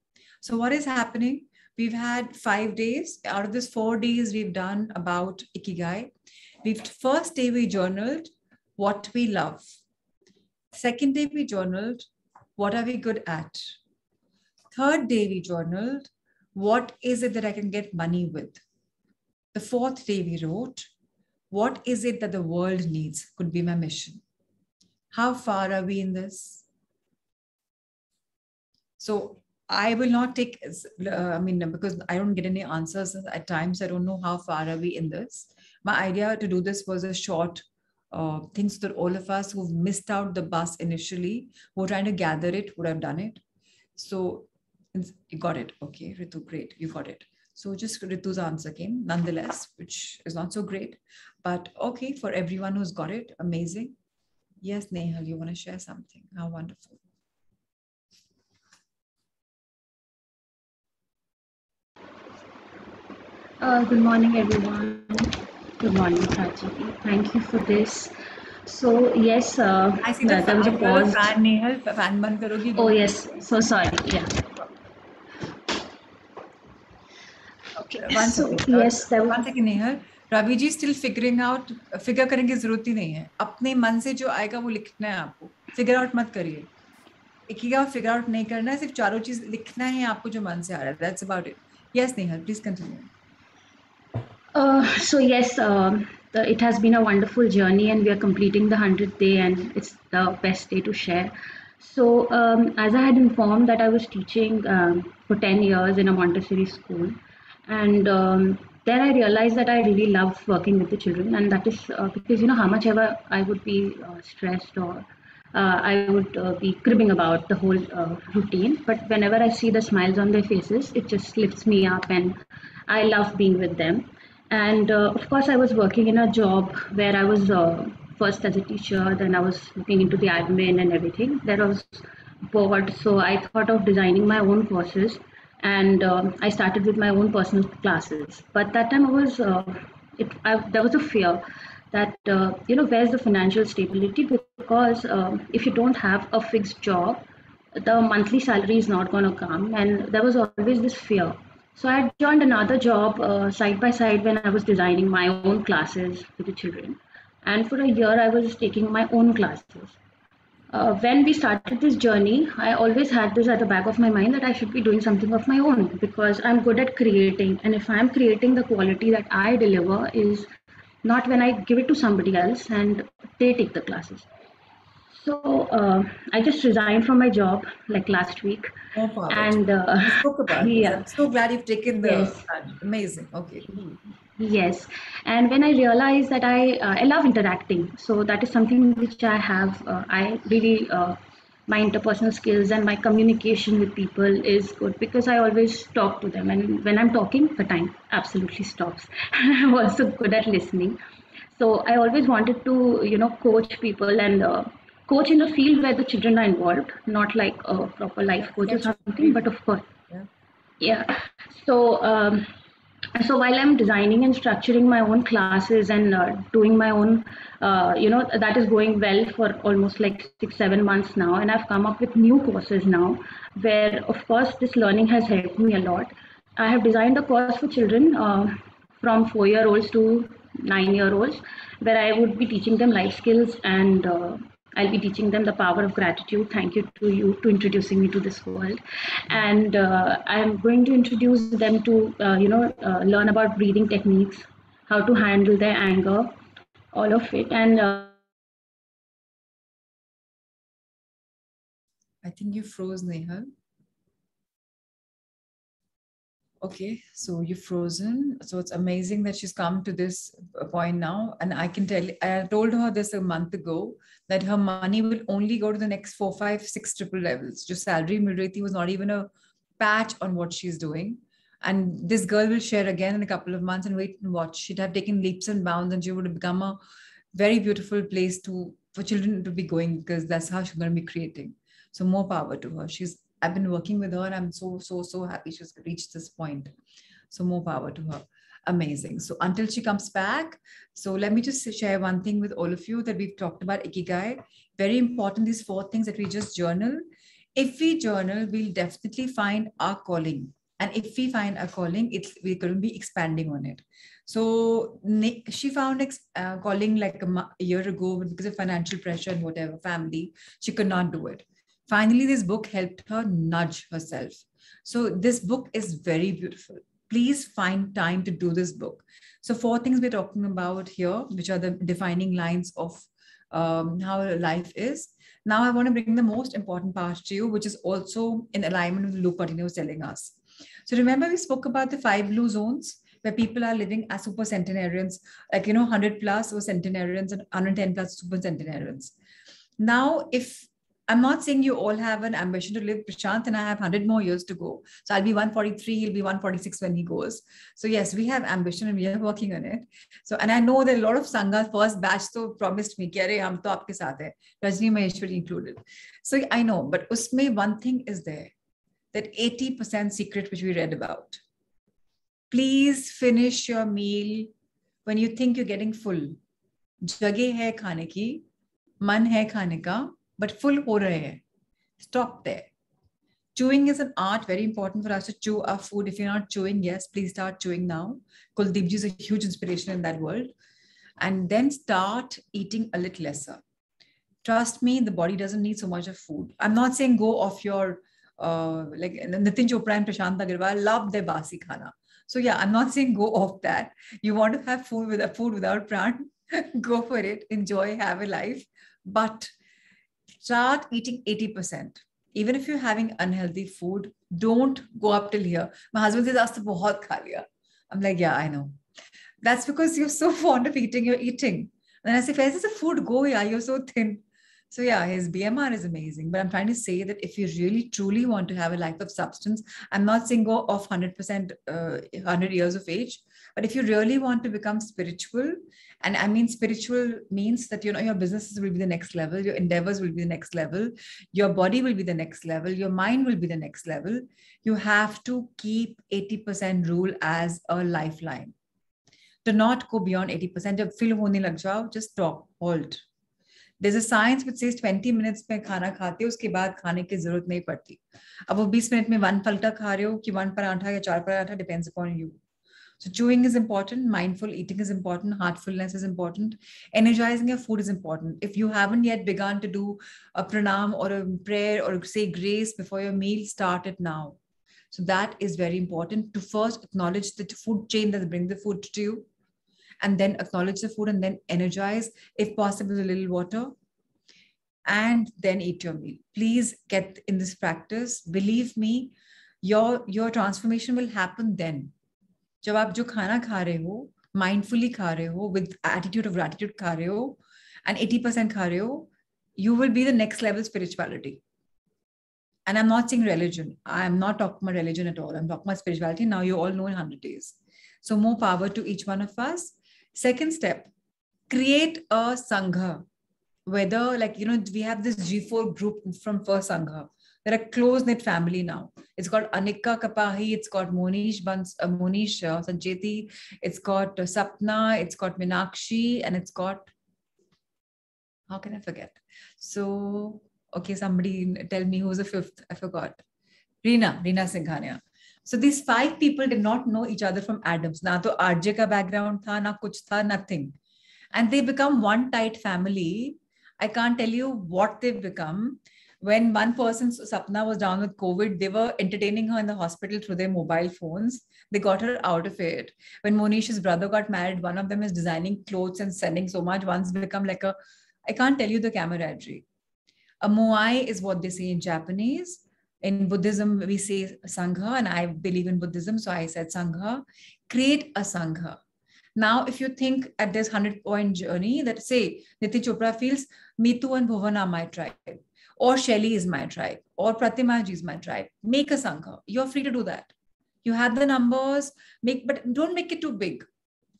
S1: so what is happening? We've had five days. Out of this four days we've done about ikigai we've first day we journaled what we love. Second day, we journaled, what are we good at? Third day, we journaled, what is it that I can get money with? The fourth day, we wrote, what is it that the world needs? Could be my mission. How far are we in this? So I will not take, uh, I mean, because I don't get any answers at times, I don't know how far are we in this. My idea to do this was a short uh, things that all of us who've missed out the bus initially, who are trying to gather it, would have done it. So you got it. Okay, Ritu, great, you got it. So just Ritu's answer came, nonetheless, which is not so great, but okay for everyone who's got it, amazing. Yes, Nehal, you want to share something? How wonderful.
S3: Uh, good morning, everyone. Good morning, Prachi. Thank you for this. So yes, uh,
S1: I see the,
S3: there was a pause.
S1: Nehal, fan ban karogi.
S3: Oh yes, so sorry. Yeah.
S1: One second.
S3: yes, there.
S1: One second, Nehal. Ravi ji still figuring out figure करने की ज़रूरत ही नहीं है अपने मन से जो आएगा वो लिखना है आपको फिगर आउट मत करिए एक ही फिगर आउट नहीं करना है सिर्फ़ चारों चीज़ लिखना है आपको जो मन से आ रहा है that's about it yes Nehal please continue
S3: Uh, so yes, um, it has been a wonderful journey, and we are completing the hundredth day, and it's the best day to share. So um, as I had informed that I was teaching um, for ten years in a Montessori school, and um, then I realized that I really love working with the children, and that is uh, because you know how much ever I would be uh, stressed or uh, I would uh, be cribbing about the whole uh, routine. But whenever I see the smiles on their faces, it just lifts me up, and I love being with them. And uh, of course, I was working in a job where I was first as a teacher, then I was looking into the admin and everything. There was bored, so I thought of designing my own courses, and um, I started with my own personal classes. But that time, I was uh, it, I, there was a fear that uh, you know where's the financial stability because uh, if you don't have a fixed job, the monthly salary is not going to come, and there was always this fear so I had joined another job uh, side by side when I was designing my own classes for the children. And for a year, I was taking my own classes. Uh, when we started this journey, I always had this at the back of my mind that I should be doing something of my own because I'm good at creating. And if I'm creating, the quality that I deliver is not when I give it to somebody else and they take the classes. So uh, I just resigned from my job like last week.
S1: Oh,
S3: and uh,
S1: spoke about yeah. I'm so glad you've taken the
S3: Yes.
S1: amazing. Okay.
S3: Yes, and when I realized that I uh, I love interacting, so that is something which I have. Uh, I really uh, my interpersonal skills and my communication with people is good because I always talk to them, and when I'm talking, the time absolutely stops. I'm also good at listening, so I always wanted to you know coach people and. Uh, coach in a field where the children are involved, not like a proper life coach or something, but of course,
S1: Yeah.
S3: yeah. So, um, so while I'm designing and structuring my own classes and uh, doing my own, uh, you know, that is going well for almost like six, seven months now, and I've come up with new courses now, where of course this learning has helped me a lot. I have designed a course for children uh, from four-year-olds to nine-year-olds, where I would be teaching them life skills and uh, I'll be teaching them the power of gratitude. Thank you to you to introducing me to this world, and uh, I'm going to introduce them to uh, you know uh, learn about breathing techniques, how to handle their anger, all of it, and. Uh,
S1: I think you froze, Nehal. Okay, so you've frozen. So it's amazing that she's come to this point now. And I can tell, I told her this a month ago that her money will only go to the next four, five, six triple levels. Just salary mil was not even a patch on what she's doing. And this girl will share again in a couple of months and wait and watch. She'd have taken leaps and bounds and she would have become a very beautiful place to for children to be going because that's how she's going to be creating. So more power to her. She's I've been working with her I'm so, so, so happy she's reached this point. So more power to her. Amazing. So until she comes back, so let me just share one thing with all of you that we've talked about Ikigai. Very important, these four things that we just journal. If we journal, we'll definitely find our calling. And if we find a calling, it's we're going to be expanding on it. So Nick, she found uh, calling like a, a year ago because of financial pressure and whatever family, she could not do it. Finally, this book helped her nudge herself. So this book is very beautiful. Please find time to do this book. So four things we're talking about here, which are the defining lines of um, how life is. Now I want to bring the most important part to you, which is also in alignment with Luke Coutinho was telling us. So remember we spoke about the five blue zones where people are living as super centenarians, like, you know, 100 plus or centenarians and 110 plus super centenarians. Now, if I'm not saying you all have an ambition to live Prashant and I have 100 more years to go. So I'll be 143, he'll be 146 when he goes. So yes, we have ambition and we are working on it. So, and I know that a lot of Sangha first batch so promised me, Kare, hum to aapke saath hai. Rajni Maheshwari included. So I know, but usme one thing is there, that 80% secret which we read about. Please finish your meal when you think you're getting full. Jageh hai khane ki, man hai khane ka, but full ho hai. Stop there. Chewing is an art, very important for us to chew our food. If you're not chewing, yes, please start chewing now. Kuldeep is a huge inspiration in that world. And then start eating a little lesser. Trust me, the body doesn't need so much of food. I'm not saying go off your, uh, like Nitin Chopra and Prashant Agarwal love their basi khana. So yeah, I'm not saying go off that. You want to have food with food without pran, go for it. Enjoy, have a life. But start eating 80%. Even if you're having unhealthy food, don't go up till here. My husband says, Aasta bahut kha liya. I'm like, yeah, I know. That's because you're so fond of eating, you're eating. And I say, where's the food go? Yeah, you're so thin. So yeah, his BMR is amazing. But I'm trying to say that if you really truly want to have a life of substance, I'm not saying go off 100%, uh, 100 years of age But if you really want to become spiritual, and I mean spiritual means that you know your businesses will be the next level, your endeavors will be the next level, your body will be the next level, your mind will be the next level. You have to keep 80% rule as a lifeline. Do not go beyond 80%. जब feel होने लग जाओ, just stop, halt there's a science which says 20 minutes में खाना खाते हो उसके बाद खाने की जरूरत नहीं पड़ती अब वो 20 मिनट में वन फलटा खा रहे हो कि वन पराठा या चार paratha depends upon you so chewing is important, mindful eating is important, heartfulness is important, energizing your food is important. If you haven't yet begun to do a pranam or a prayer or say grace before your meal, start it now. So that is very important to first acknowledge the food chain that brings the food to you and then acknowledge the food and then energize, if possible, a little water, and then eat your meal. Please get in this practice. Believe me, your, your transformation will happen then. जब आप जो खाना खा रहे हो mindfully खा रहे हो विद एटीट्यूड ऑफ ग्रेटिट्यूड खा रहे हो एंड 80% खा रहे हो you will be the next level spirituality and i'm not saying religion i'm not talking about religion at all i'm talking about spirituality now you all know in 100 days so more power to each one of us Second step, create a Sangha. Whether, like, you know, we have this G4 group from First Sangha. They're a close knit family now. It's got Anika Kapahi, it's got Monish Bans, uh, Monish uh, it's got uh, Sapna, it's got Minakshi, and it's got, how can I forget? So, okay, somebody tell me who's the fifth. I forgot. Reena, Reena Singhania. So these five people did not know each other from Adams. Na to RJ ka background tha, na kuch tha, nothing. And they become one tight family. I can't tell you what they've become. When one person's Sapna was down with COVID, they were entertaining her in the hospital through their mobile phones. They got her out of it. When Monish's brother got married, one of them is designing clothes and sending so much. One's become like a, I can't tell you the camaraderie. A moai is what they say in Japanese in Buddhism, we say Sangha, and I believe in Buddhism, so I said Sangha. Create a Sangha. Now, if you think at this 100 point journey that say Niti Chopra feels Mitu and Bhuvan are my tribe, or Shelly is my tribe, or Pratimaji is my tribe, make a Sangha. You're free to do that. You have the numbers, make but don't make it too big.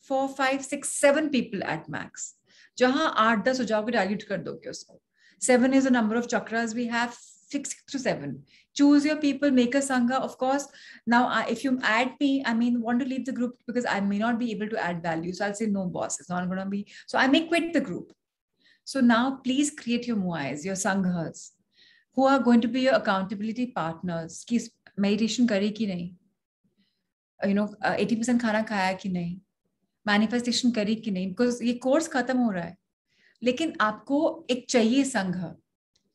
S1: Four, five, six, seven people at max. जहां आठ दस हो जाओगे dilute कर दोगे उसको seven is the number of chakras we have six through seven choose your people make a sangha of course now I, if you add me i mean want to leave the group because i may not be able to add value so i'll say no boss it's not going to be so i may quit the group So now please create your muais your sanghas who are going to be your accountability partners ki meditation kare ki nahi you know uh, 80% खाना खाया कि नहीं manifestation करी कि नहीं because ये course खत्म हो रहा है लेकिन आपको एक चाहिए संघ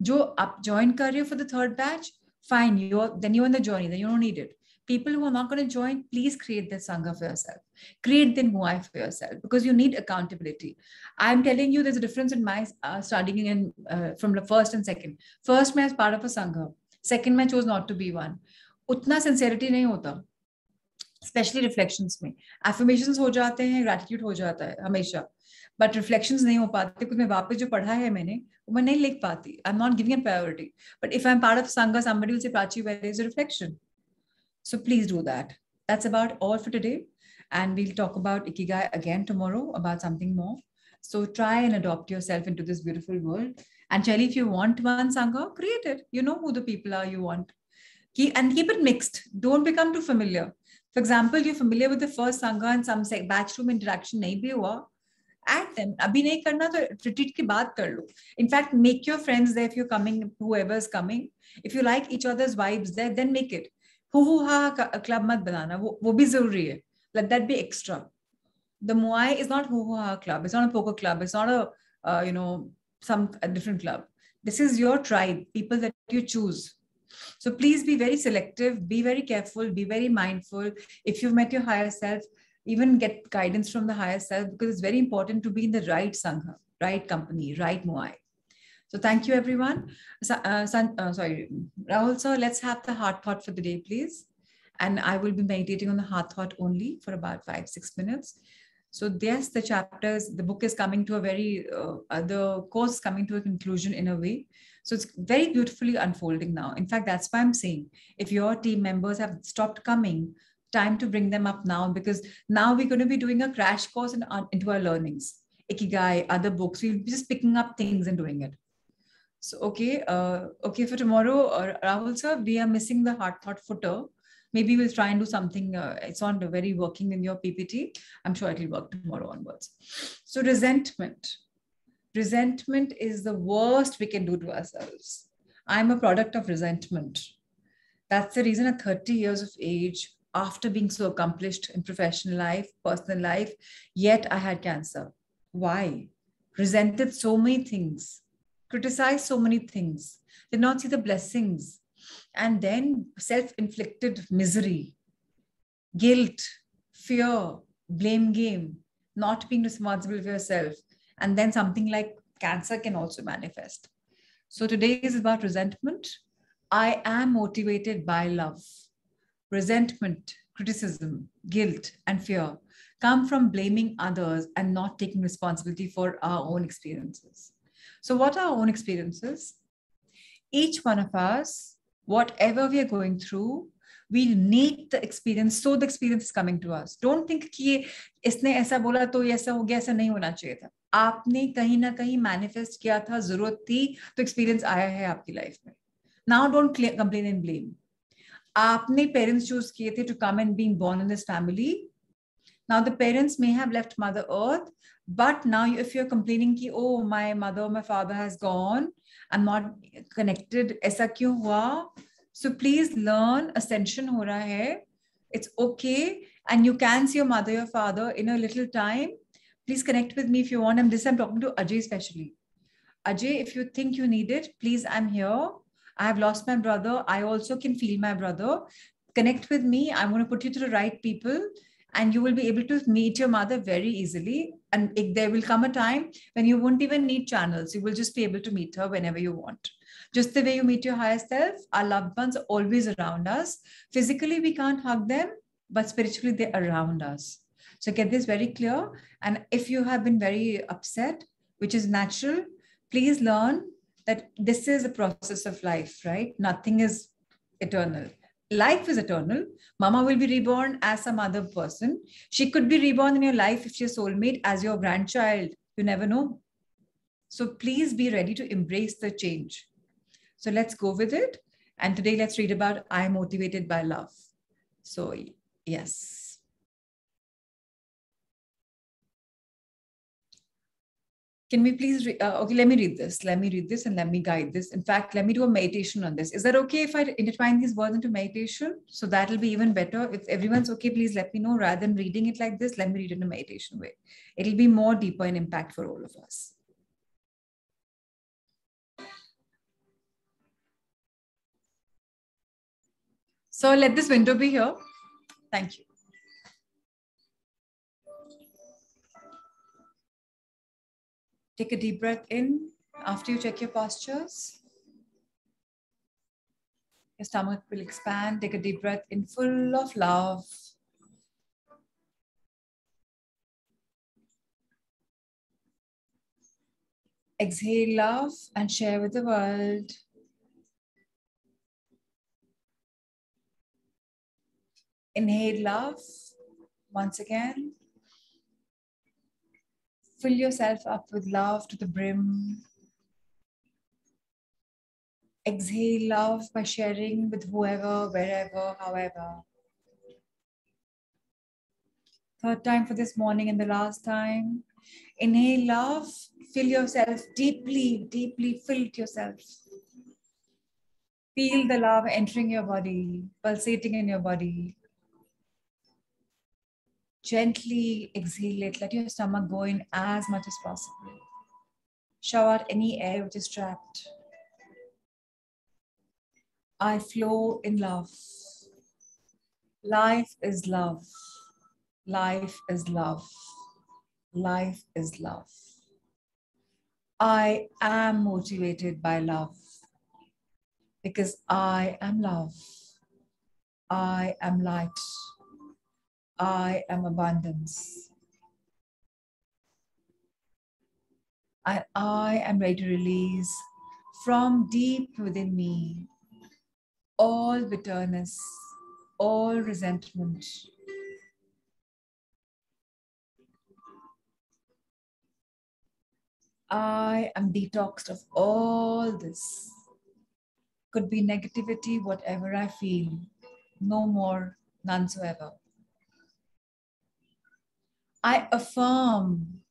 S1: जो आप ज्वाइन कर रहे हो for the third batch fine you then you in the journey then you don't need it people who are not going to join, please create this sangha for yourself. Create the moai for yourself because you need accountability. I'm telling you, there's a difference in my uh, studying in uh, from the first and second. First, I was part of a sangha. Second, I chose not to be one. Utna sincerity nahi hota. Especially reflections mein. Affirmations ho jate hain, gratitude ho jata hai, hamesha. But reflections nahi ho paate, because main wapis jo padha hai maine, wo main nahi likh paati. I'm not giving it priority. But if I'm part of Sangha, somebody will say, Prachi, where is the reflection? So please do that that's about all for today and we'll talk about ikigai again tomorrow about something more so try and adopt yourself into this beautiful world and Chelly, if you want one sangha create it you know who the people are you want keep, and keep it mixed don't become too familiar for example, you're familiar with the first Sangha and some batch room interaction nahi bhi hua, add them. Abhi nahi karna to kar lo. In fact, make your friends there if you're coming, whoever's coming. If you like each other's vibes there, then make it. Banana. wo, wo bhi zaruri hai. Let that be extra. The Moai is not hu hu ha club. It's not a poker club. It's not a, uh, you know, some a different club. This is your tribe, people that you choose so please be very selective, be very careful, be very mindful. If you've met your higher self, even get guidance from the higher self because it's very important to be in the right sangha, right company, right moai. So thank you, everyone. Uh, son, uh, sorry, Rahul sir, let's have the heart thought for the day, please. And I will be meditating on the heart thought only for about five, six minutes. So yes, the chapters, the book is coming to a very, uh, the course coming to a conclusion in a way. So it's very beautifully unfolding now. In fact, that's why I'm saying if your team members have stopped coming, time to bring them up now because now we're going to be doing a crash course in, uh, into our learnings. Ikigai, other books, we'll be just picking up things and doing it. So, okay, uh, okay, for tomorrow, uh, Rahul sir, we are missing the heart thought footer. Maybe we'll try and do something. Uh, it's not very working in your PPT. I'm sure it'll work tomorrow onwards. So, resentment resentment is the worst we can do to ourselves. I'm a product of resentment. That's the reason at 30 years of age, after being so accomplished in professional life, personal life, yet I had cancer. Why? Resented so many things, criticized so many things, did not see the blessings, and then self inflicted misery, guilt, fear, blame game, not being responsible for yourself, and then something like cancer can also manifest. So today is about resentment. I am motivated by love. Resentment, criticism, guilt, and fear come from blaming others and not taking responsibility for our own experiences. So, what are our own experiences? Each one of us, whatever we are going through, we need the experience so the experience is coming to us don't think कि इसने ऐसा बोला तो ऐसा हो गया ऐसा नहीं होना चाहिए आपने कहीं ना कहीं मैनिफेस्ट किया था ज़रूरत थी तो एक्सपीरियंस आया है आपकी लाइफ में now don't complain and blame आपने पेरेंट्स चूज़ किए थे to come and being born in this family now the parents may have left mother earth but now if you're complaining ki oh my mother my father has gone i'm not connected aisa kyun hua so please learn ascension ho raha hai it's okay and you can see your mother your father in a little time please connect with me if you want. And this I'm talking to Ajay especially. Ajay, if you think you need it, please, I'm here. I have lost my brother. I also can feel my brother. Connect with me. I'm going to put you to the right people, and you will be able to meet your mother very easily. And there will come a time when you won't even need channels. You will just be able to meet her whenever you want. Just the way you meet your higher self, our loved ones are always around us. Physically, we can't hug them, but spiritually, they're around us. So get this very clear. And if you have been very upset, which is natural, please learn that this is a process of life, right? Nothing is eternal. Life is eternal. Mama will be reborn as some other person. She could be reborn in your life if she's soulmate as your grandchild. You never know. So please be ready to embrace the change. So let's go with it. And today let's read about I am motivated by love. So, yes. Can we please, re- uh, okay, let me read this. Let me read this and let me guide this. In fact, let me do a meditation on this. Is that okay if I intertwine these words into meditation? So that'll be even better. If everyone's okay, please let me know. Rather than reading it like this, let me read it in a meditation way. It'll be more deeper in impact for all of us. So let this window be here. Thank you. Take a deep breath in after you check your postures. Your stomach will expand. Take a deep breath in full of love. Exhale love and share with the world. Inhale love once again. Fill yourself up with love to the brim. Exhale love by sharing with whoever, wherever, however. Third time for this morning and the last time. Inhale love. Fill yourself deeply, deeply fill yourself. Feel the love entering your body, pulsating in your body. Gently exhale it. Let your stomach go in as much as possible. Show out any air which is trapped. I flow in love. Life is love. Life is love. Life is love. I am motivated by love because I am love. I am light. I am abundance. And I am ready to release from deep within me all bitterness, all resentment. I am detoxed of all this. Could be negativity, whatever I feel. No more, none so ever. I affirm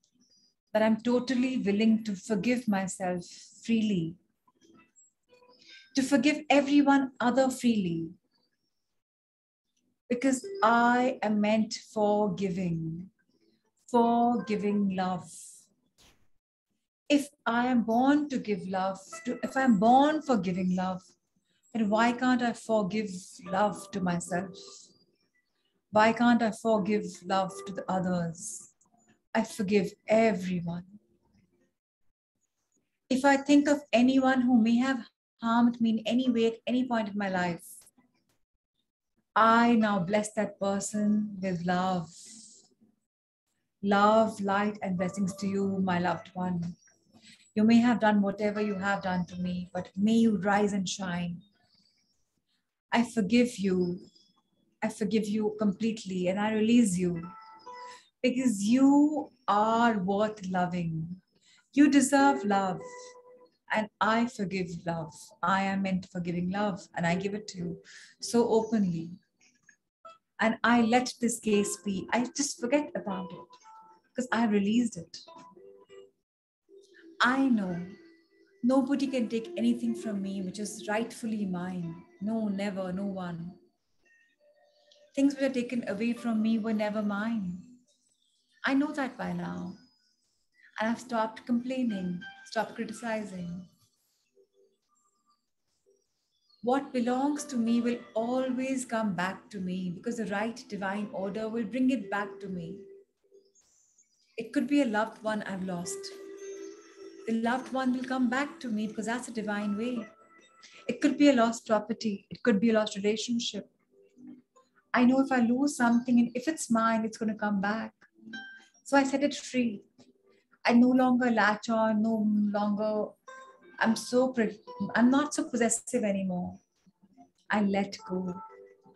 S1: that I'm totally willing to forgive myself freely, to forgive everyone other freely, because I am meant for giving, for giving love. If I am born to give love, to, if I'm born for giving love, then why can't I forgive love to myself? Why can't I forgive love to the others? I forgive everyone. If I think of anyone who may have harmed me in any way at any point in my life, I now bless that person with love. Love, light, and blessings to you, my loved one. You may have done whatever you have done to me, but may you rise and shine. I forgive you I forgive you completely and I release you because you are worth loving. You deserve love. And I forgive love. I am meant for giving love and I give it to you so openly. And I let this case be. I just forget about it because I released it. I know nobody can take anything from me which is rightfully mine. No, never, no one. Things which are taken away from me were never mine. I know that by now. And I've stopped complaining, stopped criticizing. What belongs to me will always come back to me because the right divine order will bring it back to me. It could be a loved one I've lost. The loved one will come back to me because that's a divine way. It could be a lost property, it could be a lost relationship, I know if I lose something and if it's mine, it's going to come back. So I set it free. I no longer latch on, no longer, I'm so, I'm not so possessive anymore. I let go.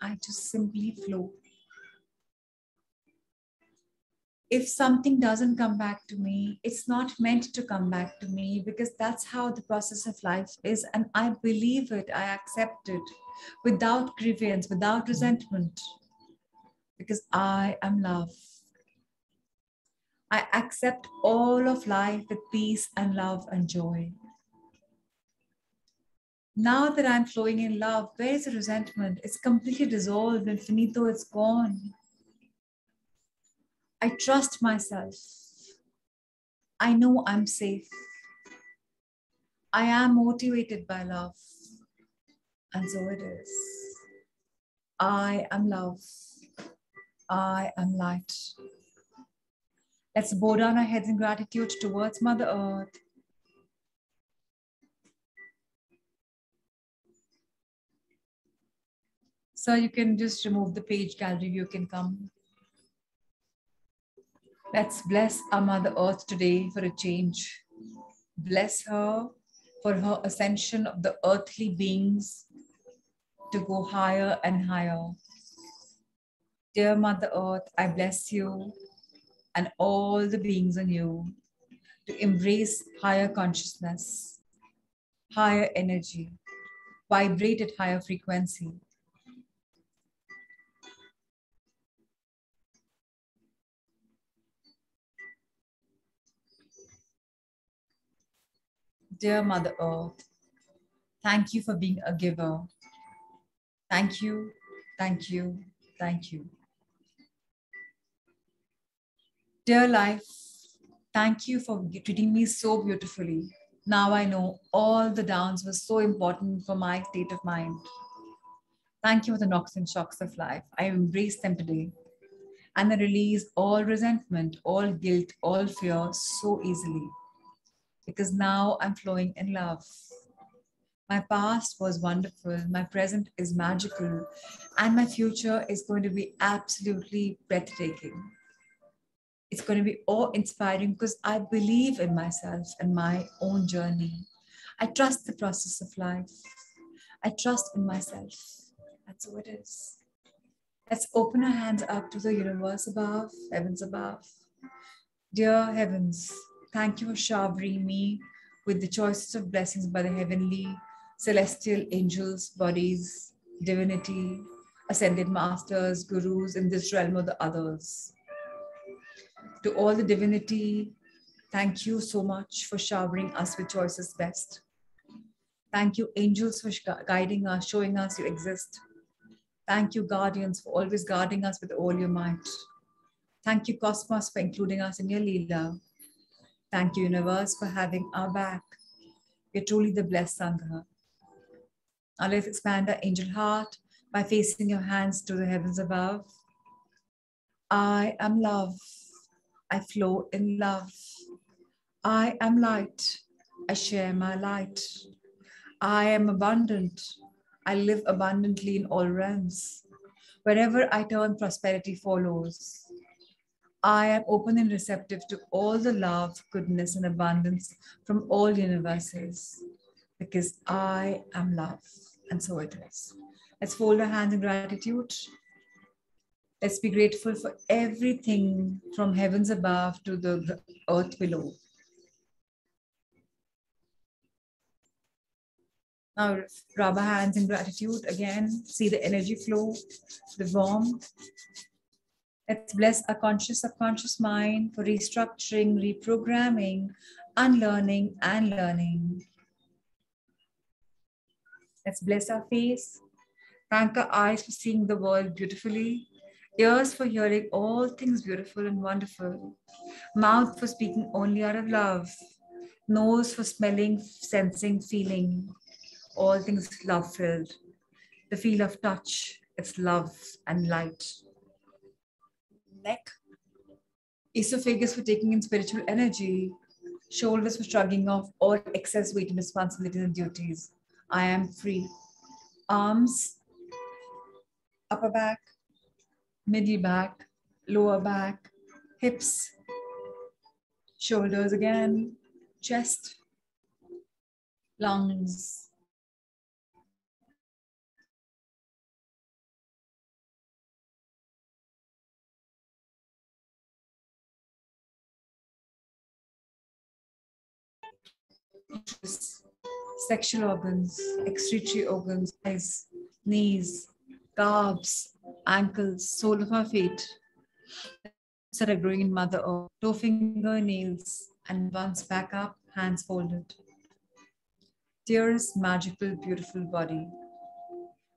S1: I just simply flow. If something doesn't come back to me, it's not meant to come back to me because that's how the process of life is. And I believe it, I accept it without grievance, without resentment, because I am love. I accept all of life with peace and love and joy. Now that I'm flowing in love, where is the resentment? It's completely dissolved and finito, it's gone. I trust myself. I know I'm safe. I am motivated by love. And so it is. I am love. I am light. Let's bow down our heads in gratitude towards Mother Earth. So you can just remove the page gallery, you can come. Let's bless our Mother Earth today for a change. Bless her for her ascension of the earthly beings to go higher and higher. Dear Mother Earth, I bless you and all the beings on you to embrace higher consciousness, higher energy, vibrate at higher frequency Dear Mother Earth, thank you for being a giver. Thank you, thank you, thank you. Dear life, thank you for treating me so beautifully. Now I know all the downs were so important for my state of mind. Thank you for the knocks and shocks of life. I embrace them today. And I release all resentment, all guilt, all fear so easily because now I'm flowing in love. My past was wonderful, my present is magical, and my future is going to be absolutely breathtaking. It's going to be awe inspiring because I believe in myself and my own journey. I trust the process of life. I trust in myself. That's so it is. Let's open our hands up to the universe above, heavens above. Dear heavens, Thank you for showering me with the choices of blessings by the heavenly, celestial angels, bodies, divinity, ascended masters, gurus in this realm or the others. To all the divinity, thank you so much for showering us with choices best. Thank you, angels, for guiding us, showing us you exist. Thank you, guardians, for always guarding us with all your might. Thank you, Cosmos, for including us in your Leela. Thank you, universe, for having our back. We're truly the blessed Sangha. Now let's expand our angel heart by facing your hands to the heavens above. I am love. I flow in love. I am light. I share my light. I am abundant. I live abundantly in all realms. Wherever I turn, prosperity follows. I am open and receptive to all the love, goodness, and abundance from all universes because I am love. And so it is. Let's fold our hands in gratitude. Let's be grateful for everything from heavens above to the earth below. Now, rub our hands in gratitude again. See the energy flow, the warmth, Let's bless our conscious subconscious mind for restructuring, reprogramming, unlearning, and learning. Let's bless our face. Thank our eyes for seeing the world beautifully, ears for hearing all things beautiful and wonderful, mouth for speaking only out of love, nose for smelling, sensing, feeling, all things love filled. The feel of touch, it's love and light neck, esophagus for taking in spiritual energy, shoulders for shrugging off all excess weight and responsibilities and duties. I am free. Arms, upper back, middle back, lower back, hips, shoulders again, chest, lungs, sexual organs, excretory organs, eyes, knees, calves, ankles, sole of our feet that are growing in Mother Earth, toe finger, nails, and once back up, hands folded. Dearest, magical, beautiful body,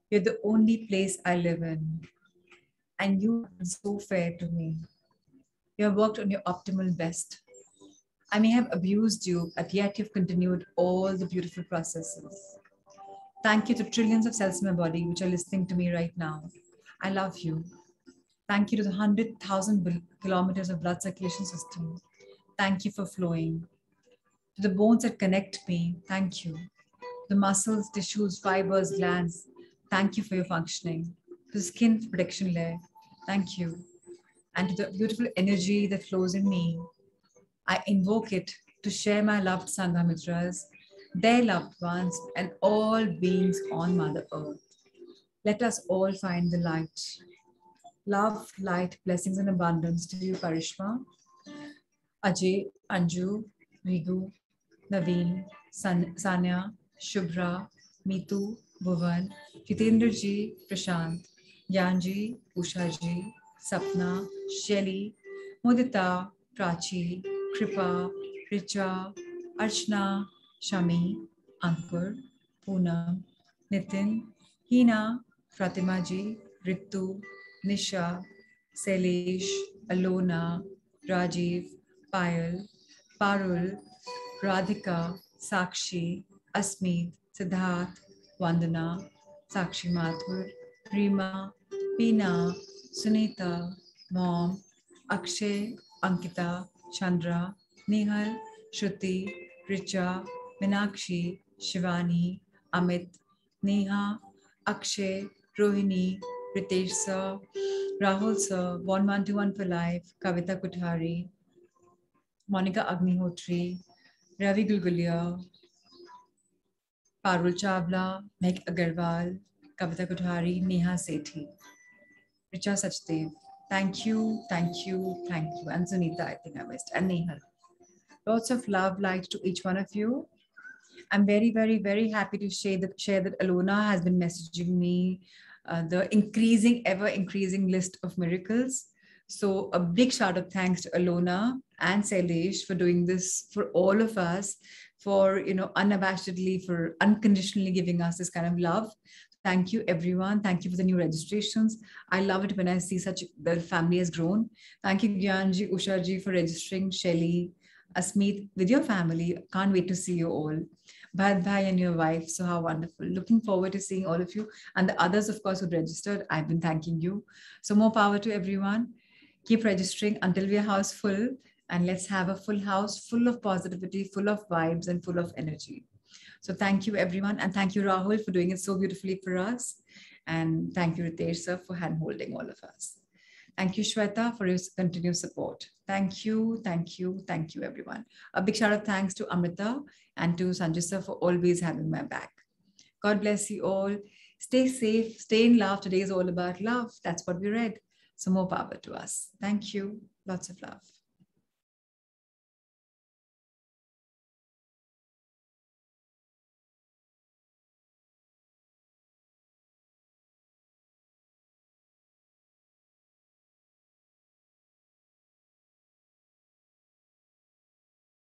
S1: you're the only place I live in, and you are so fair to me. You have worked on your optimal best. I may have abused you, but yet you've continued all the beautiful processes. Thank you to trillions of cells in my body which are listening to me right now. I love you. Thank you to the 100,000 kilometers of blood circulation system. Thank you for flowing. To the bones that connect me, thank you. The muscles, tissues, fibers, glands, thank you for your functioning. To the skin protection layer, thank you. And to the beautiful energy that flows in me, I invoke it to share my loved Sanghamitras, their loved ones, and all beings on Mother Earth. Let us all find the light. Love, light, blessings, and abundance to you, Karishma, Ajay, Anju, Rigu, Naveen, San- Sanya, Shubhra, Mitu, Bhuvan, Jitendra ji, Prashant, Gyanji, Usha ji, Sapna, Shelly, Mudita, Prachi, Kripa, Richa, Archana, Shami, Ankur, Poonam, Nitin, Heena Fatima ji Ritu, Nisha, Shailesh, Alona, Rajeev, Payal, Parul, Radhika, Sakshi, Asmit, Siddharth, Vandana, Sakshi Mathur, Reema, Peena, Sunita, mom, Akshay, Ankita Chandra, Nihal, Shruti, Richa, Minakshi, Shivani, Amit, Neha, Akshay, Rohini, Ritesh sir, Rahul sir, 1121 for life, Kavita Kuthari, Monica Agnihotri, Ravi Gulgulia, Parul Chavla, Meg Agarwal, Kavita Kuthari, Neha Sethi, Richa Sachdev. Thank you, thank you, thank you. And Sunita, I think I missed, and Nehal. Lots of love, light to each one of you. I'm very, very, very happy to share that, share that Alona has been messaging me uh, the increasing, ever increasing list of miracles. So a big shout of thanks to Alona and Sailesh for doing this for all of us, for you know unabashedly, for unconditionally giving us this kind of love. Thank you, everyone. Thank you for the new registrations. I love it when I see such the family has grown. Thank you, Gyanji, Ushaji, for registering. Shelly, Asmeet, with your family. Can't wait to see you all. Bhad Bhai and your wife. So how wonderful. Looking forward to seeing all of you. And the others, of course, who registered. I've been thanking you. So more power to everyone. Keep registering until we are house full. And let's have a full house full of positivity, full of vibes, and full of energy. So thank you, everyone. And thank you, Rahul, for doing it so beautifully for us. And thank you, Ritesh, sir, for handholding all of us. Thank you, Shweta, for your continued support. Thank you, thank you, thank you, everyone. A big shout out thanks to Amrita and to Sanjay sir for always having my back. God bless you all. Stay safe, stay in love. Today is all about love. That's what we read. So more power to us. Thank you. Lots of love.